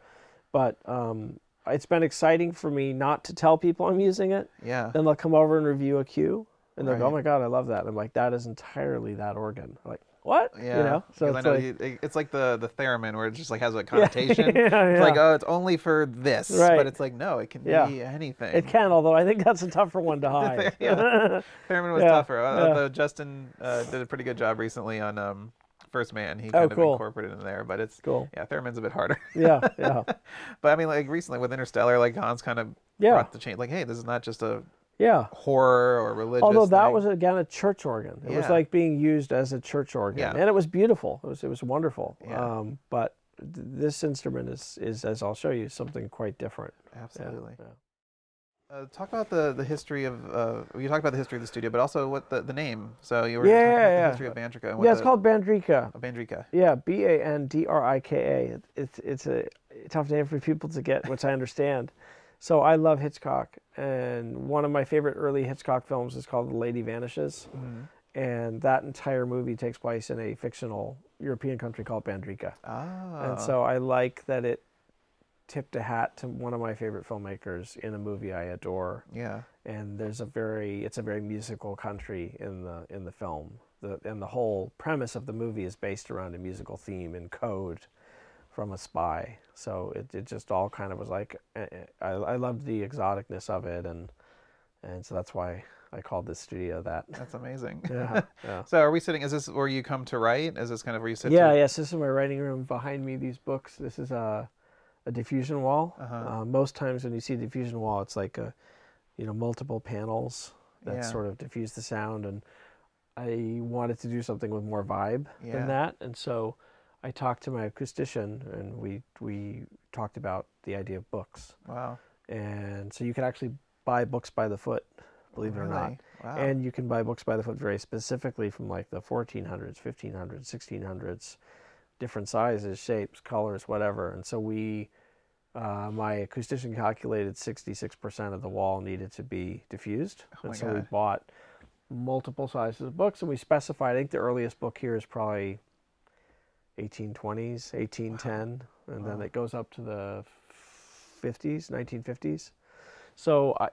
but um, it's been exciting for me not to tell people i'm using it Yeah. then they'll come over and review a cue and they'll go oh my god i love that i'm like that is entirely that organ I'm like what Yeah. you know so it's know like, you- it's like the the theremin where it just like has a [LAUGHS] connotation. yeah, [LAUGHS] yeah, It's like, oh, it's only for this. Right. But it's like, no, it can be anything. It can, although I think that's a tougher one to [LAUGHS] hide. Yeah. Theremin was tougher. uh. Although Justin uh, did a pretty good job recently on um, First Man. He Oh, kind of cool. incorporated in there, but it's Cool. yeah, Theremin's a bit harder. Yeah, yeah, [LAUGHS] but I mean, like recently with Interstellar, like Hans kind of Yeah. brought the change. Like, hey, this is not just a yeah. horror or religious. Although that thing. was again a church organ. It was like being used as a church organ, Yeah. and it was beautiful. It was it was wonderful. Yeah. Um, but th- this instrument is is as I'll show you something quite different. Yeah, absolutely. yeah. Uh, talk about the, the history of uh, you talked about the history of the studio, but also what the, the name. So you were Yeah, talking about yeah, the history of Bandrika. And what Yeah, it's the, called Bandrika. oh, Bandrika. Yeah, B A N D R I K A. It's it's a tough name for people to get, which I understand. So I love Hitchcock, and one of my favorite early Hitchcock films is called The Lady Vanishes, Mm-hmm. and that entire movie takes place in a fictional European country called Bandrika. Ah. And so I like that it tipped a hat to one of my favorite filmmakers in a movie I adore. yeah, And there's a very it's a very musical country in the in the film. The and the whole premise of the movie is based around a musical theme and code from a spy. So it, it just all kind of was like eh, eh, I, I loved the exoticness of it and and so that's why I called this studio that. that's amazing. [LAUGHS] Yeah. [LAUGHS] Yeah. so are we sitting? Is this where you come to write? Is this kind of where you sit? Yeah, to, yes. This is my writing room. Behind me, these books. This is a, a diffusion wall. Uh-huh. Uh, most times when you see a diffusion wall, it's like a, you know, multiple panels that Yeah. sort of diffuse the sound. And I wanted to do something with more vibe Yeah. than that. And so I talked to my acoustician, and we we talked about the idea of books. Wow. And so you could actually buy books by the foot believe it or not. Wow. And you can buy books by the foot very specifically from like the 1400s, 1500s, 1600s, different sizes, shapes, colors, whatever. And so we, uh, my acoustician calculated 66% of the wall needed to be diffused. Oh and so we bought multiple sizes of books and we specified, I think the earliest book here is probably 1820s, 1810, and then it goes up to the 50s, 1950s. So, I,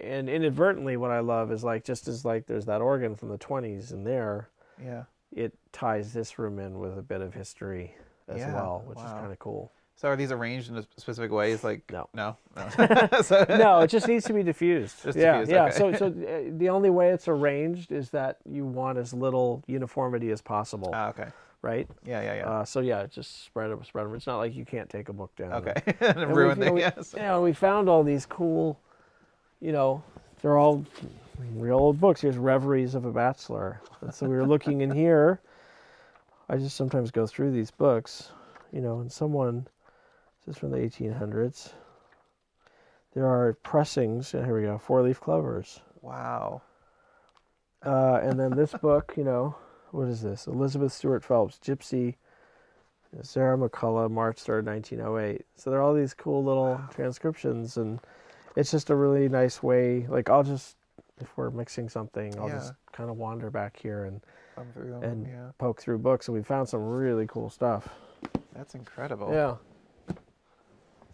and inadvertently, what I love is like just as like there's that organ from the 20s in there, yeah. it ties this room in with a bit of history as Yeah, well, which is kind of cool. So are these arranged in a specific ways? Like No. no, [LAUGHS] no. [LAUGHS] so, no, it just needs to be diffused. Just yeah, diffused, yeah. okay. So, so [LAUGHS] uh, the only way it's arranged is that you want as little uniformity as possible, Ah, okay. right? Yeah, yeah, yeah. Uh, so yeah, just spread them, spread them. It's not like you can't take a book down. okay. And and ruin you know, we- yes. Yeah, we found all these cool, you know, they're all real old books. Here's Reveries of a Bachelor. And so we were looking in here. I just sometimes go through these books, you know, and someone, this is from the 1800s. There are pressings, and here we go, four leaf clovers. Wow. Uh, and then this book, you know, what is this? Elizabeth Stuart Phelps, Gypsy, Sarah McCullough, March 3rd, 1908. So there are all these cool little transcriptions, and it's just a really nice way. Like, I'll just, if we're mixing something, I'll Yeah. just kind of wander back here and them. And- yeah. poke through books, and we found some really cool stuff. That's incredible. Yeah.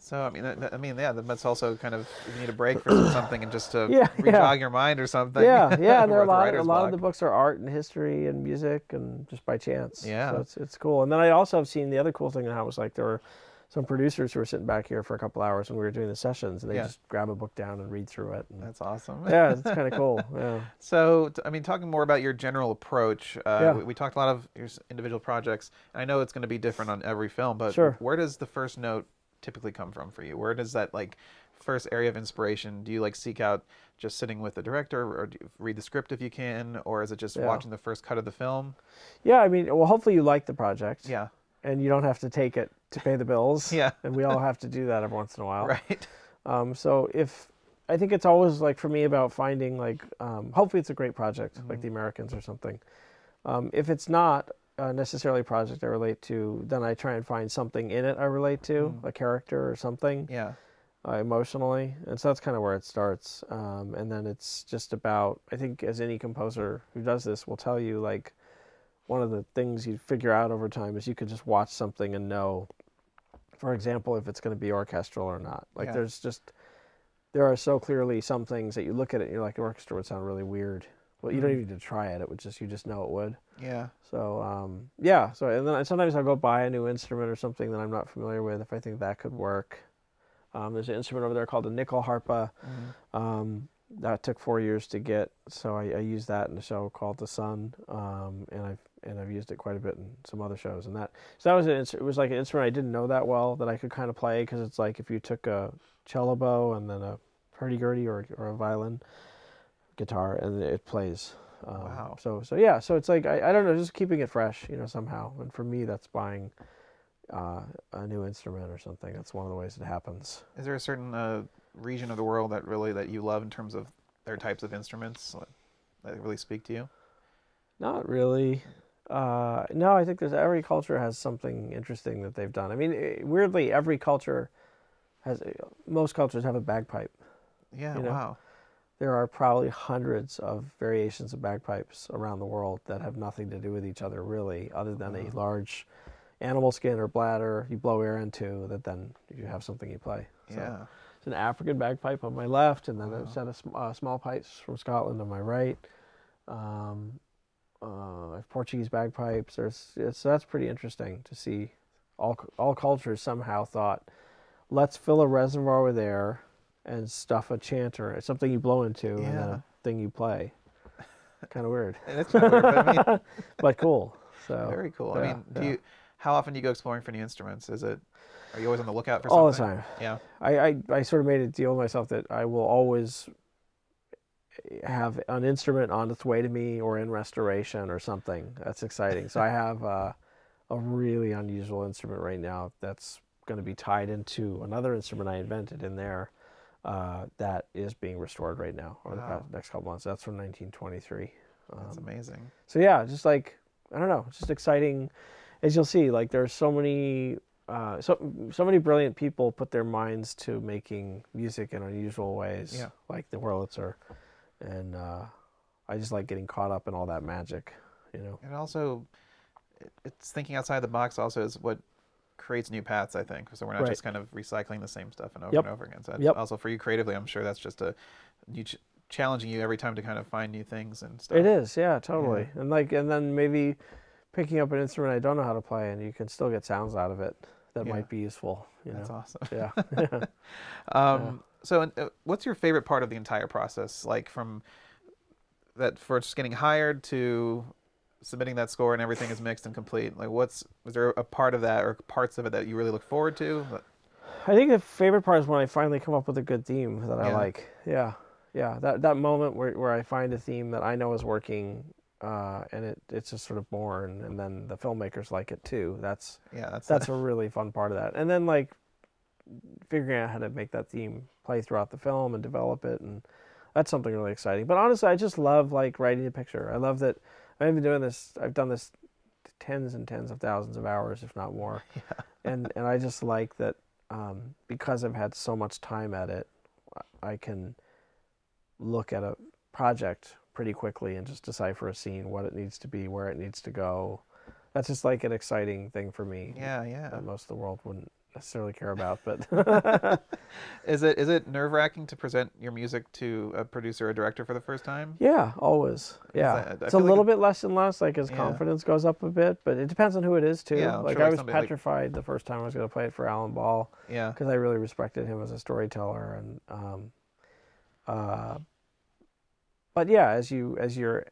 So I mean, that, I mean, yeah, that's also kind of you need a break for something and just to [CLEARS THROAT] Yeah, rejog yeah. your mind or something. Yeah, [LAUGHS] yeah, and there are a lot, a lot of the books are art and history and music and just by chance. Yeah. so it's it's cool. And then I also have seen the other cool thing now was like there were some producers who were sitting back here for a couple hours when we were doing the sessions, and they Yeah. just grab a book down and read through it. And, That's awesome. yeah, [LAUGHS] it's kind of cool. Yeah. So, I mean, talking more about your general approach, uh, Yeah. we, we talked a lot of your individual projects. I know it's going to be different on every film, but Sure. where does the first note typically come from for you? Where does that like first area of inspiration? Do you like seek out just sitting with the director, or do you read the script if you can, or is it just Yeah. watching the first cut of the film? Yeah, I mean, well, hopefully you like the project. Yeah, And you don't have to take it to pay the bills. [LAUGHS] Yeah. And we all have to do that every once in a while. [LAUGHS] right. Um, so if I think it's always like for me about finding like um, hopefully it's a great project like the Americans or something. Um, if it's not uh, necessarily a project I relate to, then I try and find something in it I relate to, a character or something Yeah, uh, emotionally, and so that's kind of where it starts. Um, and then it's just about I think as any composer who does this will tell you like one of the things you figure out over time is you can just watch something and know, for example, if it's going to be orchestral or not. Like Yeah. there's just there are so clearly some things that you look at it and you're like, an orchestra would sound really weird. Well, you don't Mhm. even need to try it; it would just you just know it would. yeah, So um, yeah, so and then sometimes I'll go buy a new instrument or something that I'm not familiar with if I think that could work. Um, there's an instrument over there called a nyckelharpa. Mhm. Um, that took four years to get, so I, I used that in a show called The Son, um, and I've and I've used it quite a bit in some other shows. And that so that was an, it was like an instrument I didn't know that well that I could kind of play because it's like if you took a cello bow and then a hurdy gurdy or or a violin guitar and it plays. Um, Wow. So so yeah, so it's like I, I don't know, just keeping it fresh, you know, somehow. And for me, that's buying uh, a new instrument or something. That's one of the ways it happens. Is there a certain uh, region of the world that really that you love in terms of their types of instruments that really speak to you? Not really. Uh, no, I think there's every culture has something interesting that they've done. I mean, eh, weirdly, every culture has. eh, Most cultures have a bagpipe. Yeah. You know? Wow. There are probably hundreds of variations of bagpipes around the world that have nothing to do with each other, really, other than Wow. a large animal skin or bladder you blow air into that then you have something you play. So Yeah. it's an African bagpipe on my left, and then Wow. a set of uh, small pipes from Scotland on my right. Um, uh, I have Portuguese bagpipes. There's it's, that's pretty interesting to see. All all cultures somehow thought, let's fill a reservoir with air and stuff a chanter, it's something you blow into, and then a thing you play. [LAUGHS] kind of weird, And it's kind of weird, but I mean, [LAUGHS] but cool. So very cool. I yeah, mean, do yeah. you? How often do you go exploring for new instruments? Is it? Are you always on the lookout for Something? all the time. Yeah. I, I, I sort of made a deal with myself that I will always have an instrument on its way to me or in restoration or something. That's exciting. so I have uh, a really unusual instrument right now that's going to be tied into another instrument I invented in there. Uh, that is being restored right now over the Wow. past, next couple months. That's from 1923. That's Um, amazing. so yeah, just like I don't know, just exciting. As you'll see, like there's so many, uh, so so many brilliant people put their minds to making music in unusual ways, Yeah. like the Wurlitzer, and uh, I just like getting caught up in all that magic, you know. And also, it's thinking outside the box. Also, is what creates new paths. I think so. We're not Right. just kind of recycling the same stuff and over Yep. and over again. So Yep. also for you creatively, I'm sure that's just a you ch- challenging you every time to kind of find new things and stuff. It is, yeah, totally. And like, and then maybe picking up an instrument I don't know how to play, and you can still get sounds out of it that Yeah. might be useful. You That's know, awesome. yeah. [LAUGHS] [LAUGHS] Um, So, uh, what's your favorite part of the entire process? Like from that first getting hired to submitting that score and everything is mixed and complete. Like, what's was there a part of that or parts of it that you really look forward to? I think the favorite part is when I finally come up with a good theme that I like. Yeah, yeah. That that moment where where I find a theme that I know is working, uh, and it it's just sort of born, and then the filmmakers like it too. That's Yeah, that's that's a really fun part of that. And then like figuring out how to make that theme play throughout the film and develop it, and that's something really exciting. But honestly, I just love like writing a picture. I love that I've been doing this. I've done this tens and tens of thousands of hours, if not more. [LAUGHS] Yeah. And and I just like that um, because I've had so much time at it, I can look at a project pretty quickly and just decipher a scene, what it needs to be, where it needs to go. That's just like an exciting thing for me yeah, yeah. that most of the world wouldn't necessarily care about. But [LAUGHS] [LAUGHS] Is it is it nerve wracking to present your music to a producer or director for the first time? yeah, always. Yeah, I- I it's a like little it- bit less and less, like as Yeah. confidence goes up a bit. But it depends on who it is too. Yeah, I'm like sure, I was somebody like- petrified the first time I was going to play it for Alan Ball Yeah, because I really respected him as a storyteller and. Um, uh, but yeah, as you as you're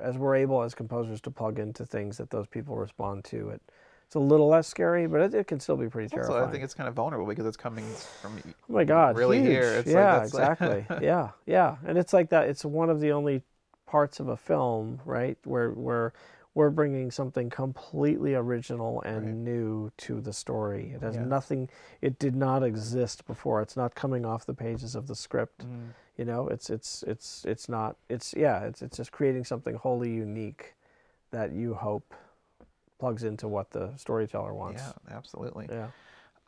as we're able as composers to plug into things that those people respond to, it it's a little less scary, but it, it can still be pretty also terrifying. I think it's kind of vulnerable because it's coming from Oh my God! really huge. here. It's like- yeah, like- exactly. [LAUGHS] yeah, yeah, and it's like that. It's one of the only parts of a film, right, where where we're bringing something completely original and Right. new to the story. It has Yeah. nothing. It did not exist before. It's not coming off the pages of the script. Mm, You know, it's it's it's it's not. It's yeah. It's it's just creating something wholly unique that you hope plugs into what the storyteller wants. yeah, absolutely. Yeah.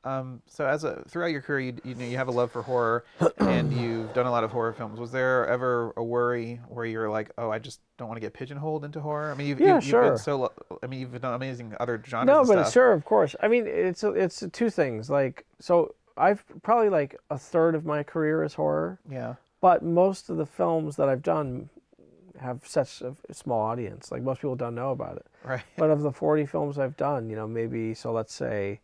Um, so as a throughout your career, you, you know you have a love for horror, [COUGHS] and you've done a lot of horror films. Was there ever a worry where you're like, oh, I just don't want to get pigeonholed into horror? I mean, you've, Yeah, you've, you've been so. lo- I mean, you've done amazing other genres. No, but stuff. sure, of course. I mean, it's it's two things. Like, so I've probably like a third of my career is horror, Yeah, but most of the films that I've done have such a small audience. Like most people don't know about it. right. [LAUGHS] But of the 40 films I've done, you know, maybe so let's say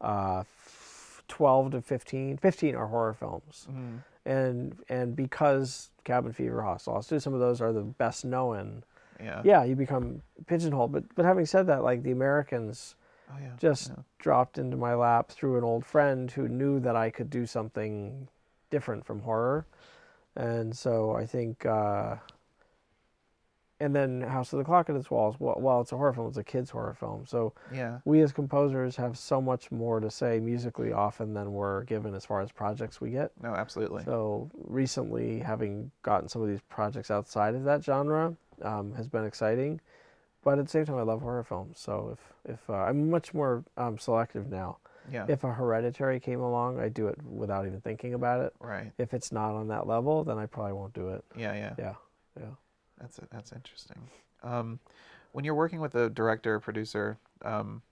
uh, f- 12 to 15, 15 are horror films. Mm, And and because Cabin Fever, Hostel, House, some of those are the best known. yeah. Yeah, you become pigeonholed. But but having said that, like the Americans Oh yeah. just yeah. dropped into my lap through an old friend who knew that I could do something different from horror. And so I think, uh, and then House of the Clock at its walls, well, while it's a horror film, it's a kid's horror film. So Yeah. we as composers have so much more to say musically often than we're given as far as projects we get. No, absolutely. So recently, having gotten some of these projects outside of that genre um, has been exciting. But at the same time, I love horror films. So if if uh, I'm much more um, selective now. yeah. If a Hereditary came along, I'd do it without even thinking about it. right. If it's not on that level, then I probably won't do it. Yeah. Yeah. Yeah, yeah. That's that's interesting. Um, when you're working with a director, producer, um,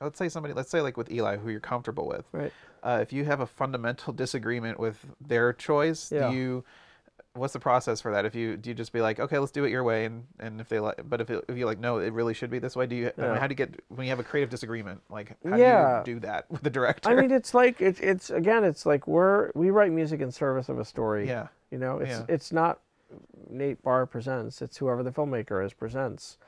let's say somebody, let's say like with Eli, who you're comfortable with, Right. uh, if you have a fundamental disagreement with their choice, Yeah. do you? What's the process for that? If you do you just be like, okay, let's do it your way, and and if they like, but if it, if you like, no, it really should be this way. Do you? I mean, how do you get when you have a creative disagreement? Like, how Yeah. do you do that with the director? I mean, it's like it's it's again, it's like we're we write music in service of a story. yeah, You know, it's Yeah. it's not Nate Barr presents. It's whoever the filmmaker is presents.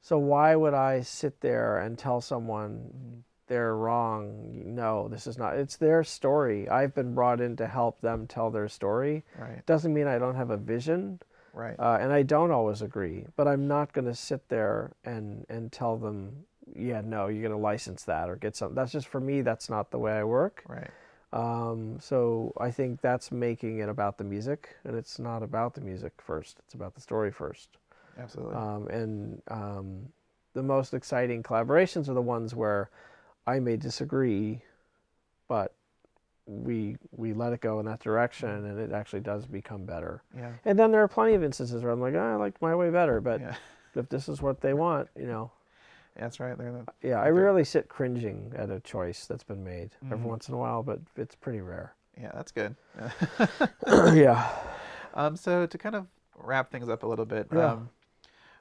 So why would I sit there and tell someone they're wrong? No, this is not. It's their story. I've been brought in to help them tell their story. right, Doesn't mean I don't have a vision, right, uh, and I don't always agree. But I'm not going to sit there and and tell them, yeah, no, you're going to license that or get something. That's just for me. That's not the way I work. right. Um, so I think that's making it about the music, and it's not about the music first. It's about the story first. Absolutely. Um, and um, the most exciting collaborations are the ones where I may disagree, but we we let it go in that direction, and it actually does become better. yeah. And then there are plenty of instances where I'm like, oh, I like my way better, but yeah. if this is what they want, you know, That's right. They're the, yeah, I rarely sit cringing at a choice that's been made. Every Mhm. once in a while, but it's pretty rare. [CLEARS THROAT] yeah, that's good. [COUGHS] yeah. [COUGHS] um, so to kind of wrap things up a little bit, Yeah. um,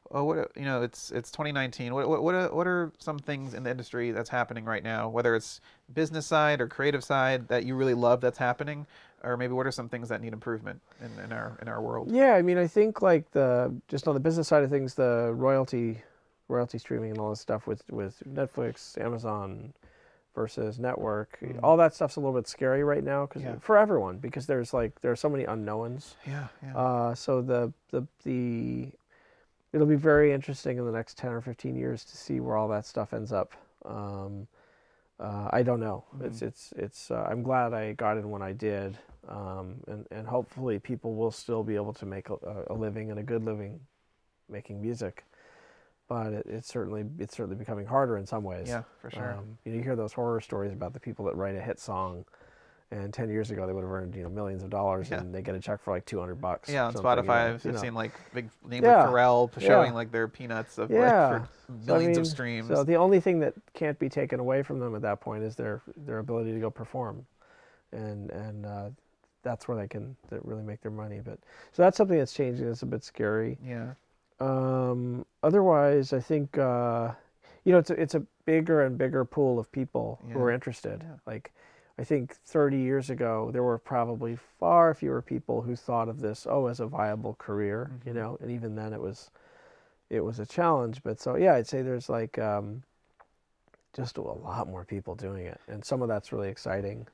well, what you know, it's it's 2019. What what what are, what are some things in the industry that's happening right now, whether it's business side or creative side that you really love that's happening, or maybe what are some things that need improvement in, in our in our world? Yeah, I mean, I think like the just on the business side of things, the royalty, royalty streaming and all this stuff with with Netflix, Amazon versus network, Mhm. all that stuff's a little bit scary right now because Yeah. for everyone because there's like there are so many unknowns. Yeah, yeah, Uh, so the the the it'll be very interesting in the next ten or fifteen years to see where all that stuff ends up. Um, uh, I don't know. It's Mhm. it's it's. Uh, I'm glad I got in when I did, um, and and hopefully people will still be able to make a, a living and a good living making music. But it, it's certainly it's certainly becoming harder in some ways. yeah, for sure. Um, you know, you hear those horror stories about the people that write a hit song, and ten years ago they would have earned you know millions of dollars, Yeah. and they get a check for like two hundred bucks. yeah, on something, you know, Spotify, I've know. seen like big name Yeah, like Pharrell yeah. showing like their peanuts of Yeah. like for So, I millions mean, of streams. So the only thing that can't be taken away from them at that point is their their ability to go perform, and and uh, that's where they can really make their money. But so that's something that's changing. It's a bit scary. yeah, Um, otherwise, I think uh, you know it's a, it's a bigger and bigger pool of people who are interested. Yeah. Like I think 30 years ago, there were probably far fewer people who thought of this oh as a viable career. You Mhm. know, and even then it was it was a challenge. But so yeah, I'd say there's like um, just a lot more people doing it, and some of that's really exciting.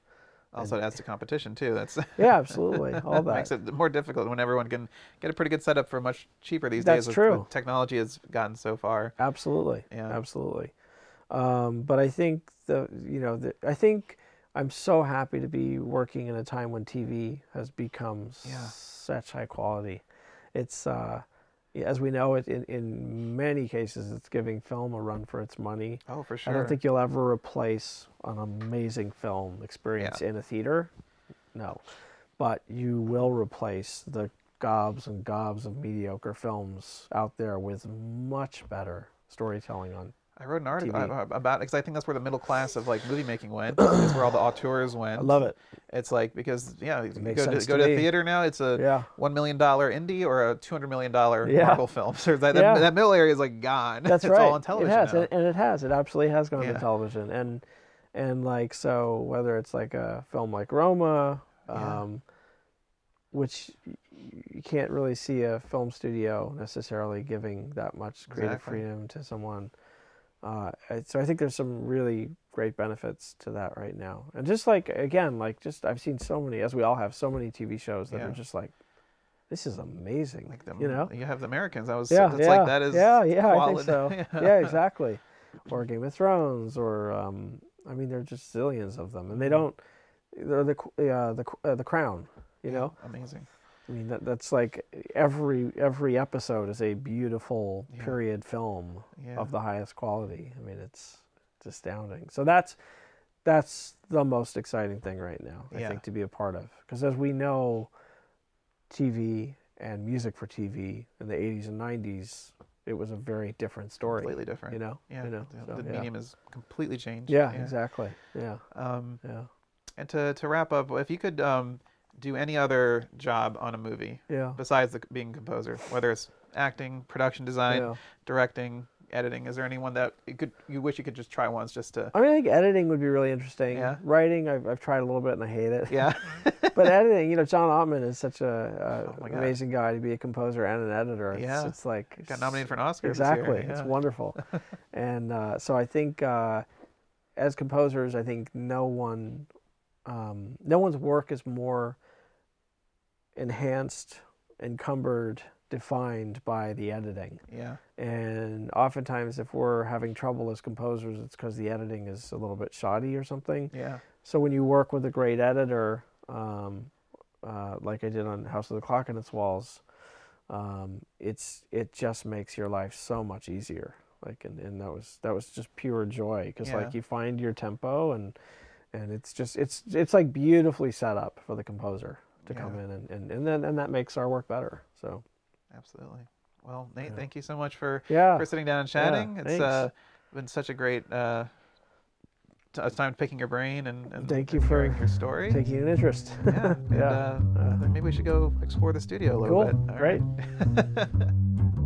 Also it adds to competition too. That's [LAUGHS] Yeah, absolutely, all [LAUGHS] that. makes it more difficult when everyone can get a pretty good setup for much cheaper these That's days. with- true. technology has gotten so far. Absolutely. Yeah. Absolutely. Um, but I think the you know the, I think I'm so happy to be working in a time when TV has become Yeah. such high quality. It's uh, as we know it in, in many cases it's giving film a run for its money. Oh, for sure. I don't think you'll ever replace an amazing film experience in a theater. No. But you will replace the gobs and gobs of mediocre films out there with much better storytelling on. I wrote an article TV. about because I think that's where the middle class of like movie making went. [CLEARS THROAT] is where all the auteurs went. I love it. It's like because yeah, you makes go to sense go to to, me. theater now. It's a Yeah. one million dollar indie or a two hundred million dollar Yeah. Marvel film. [LAUGHS] So that, Yeah. that that middle area is like gone. That's [LAUGHS] it's right. all on television It has, now. and, it has. It absolutely has gone to television, and and like so, whether it's like a film like Roma, um, which you can't really see a film studio necessarily giving that much creative Exactly. freedom to someone. Uh, so I think there's some really great benefits to that right now, and just like again, like just I've seen so many, as we all have, so many TV shows that Yeah. are just like, this is amazing. like the, you know, you have the Americans. I was yeah, it's yeah, like that is yeah, yeah, I think so. [LAUGHS] yeah, exactly. Or Game of Thrones, or um, I mean, there are just zillions of them, and they don't. They're the uh, the uh, the Crown. You know, amazing. I mean, that, that's like every every episode is a beautiful Yeah. period film Yeah. of the highest quality. I mean, it's it's astounding. So that's that's the most exciting thing right now. I Yeah. think to be a part of, because as we know, TV and music for TV in the 80s and 90s, it was a very different story. Completely different. You know, Yeah. you know, the, so, the medium has completely changed. Yeah, exactly. Yeah, Um, yeah, and to to wrap up, if you could um, do any other job on a movie yeah. besides the, being a composer, whether it's acting, production design, yeah. directing, editing, is there anyone that you could you wish you could just try once just to I mean, I think editing would be really interesting. Yeah. Writing, I've, I've tried a little bit and I hate it. yeah [LAUGHS] [LAUGHS] but editing, you know, John Ottman is such a, Oh a God. amazing guy to be a composer and an editor. It's, Yeah. it's like got nominated for an Oscar Exactly, it's wonderful. [LAUGHS] and uh, so I think uh, as composers, I think no one, um, no one's work is more enhanced, encumbered, defined by the editing. Yeah. And oftentimes, if we're having trouble as composers, it's because the editing is a little bit shoddy or something. Yeah. So when you work with a great editor, um, uh, like I did on House of the Clock and Its Walls, um, it's it just makes your life so much easier. Like and, and that was that was just pure joy because Yeah. like you find your tempo and and it's just it's it's like beautifully set up for the composer to come in and, and, and then and that makes our work better. So Absolutely. Well, Nate, Yeah. thank you so much for yeah, for sitting down and chatting. it's thanks. uh, been such a great uh, t- uh, time picking your brain and, and Thank you for your story. taking an interest. yeah. And, [LAUGHS] Yeah. Uh, Uh, maybe we should go explore the studio a little cool. bit. All Great. right. [LAUGHS]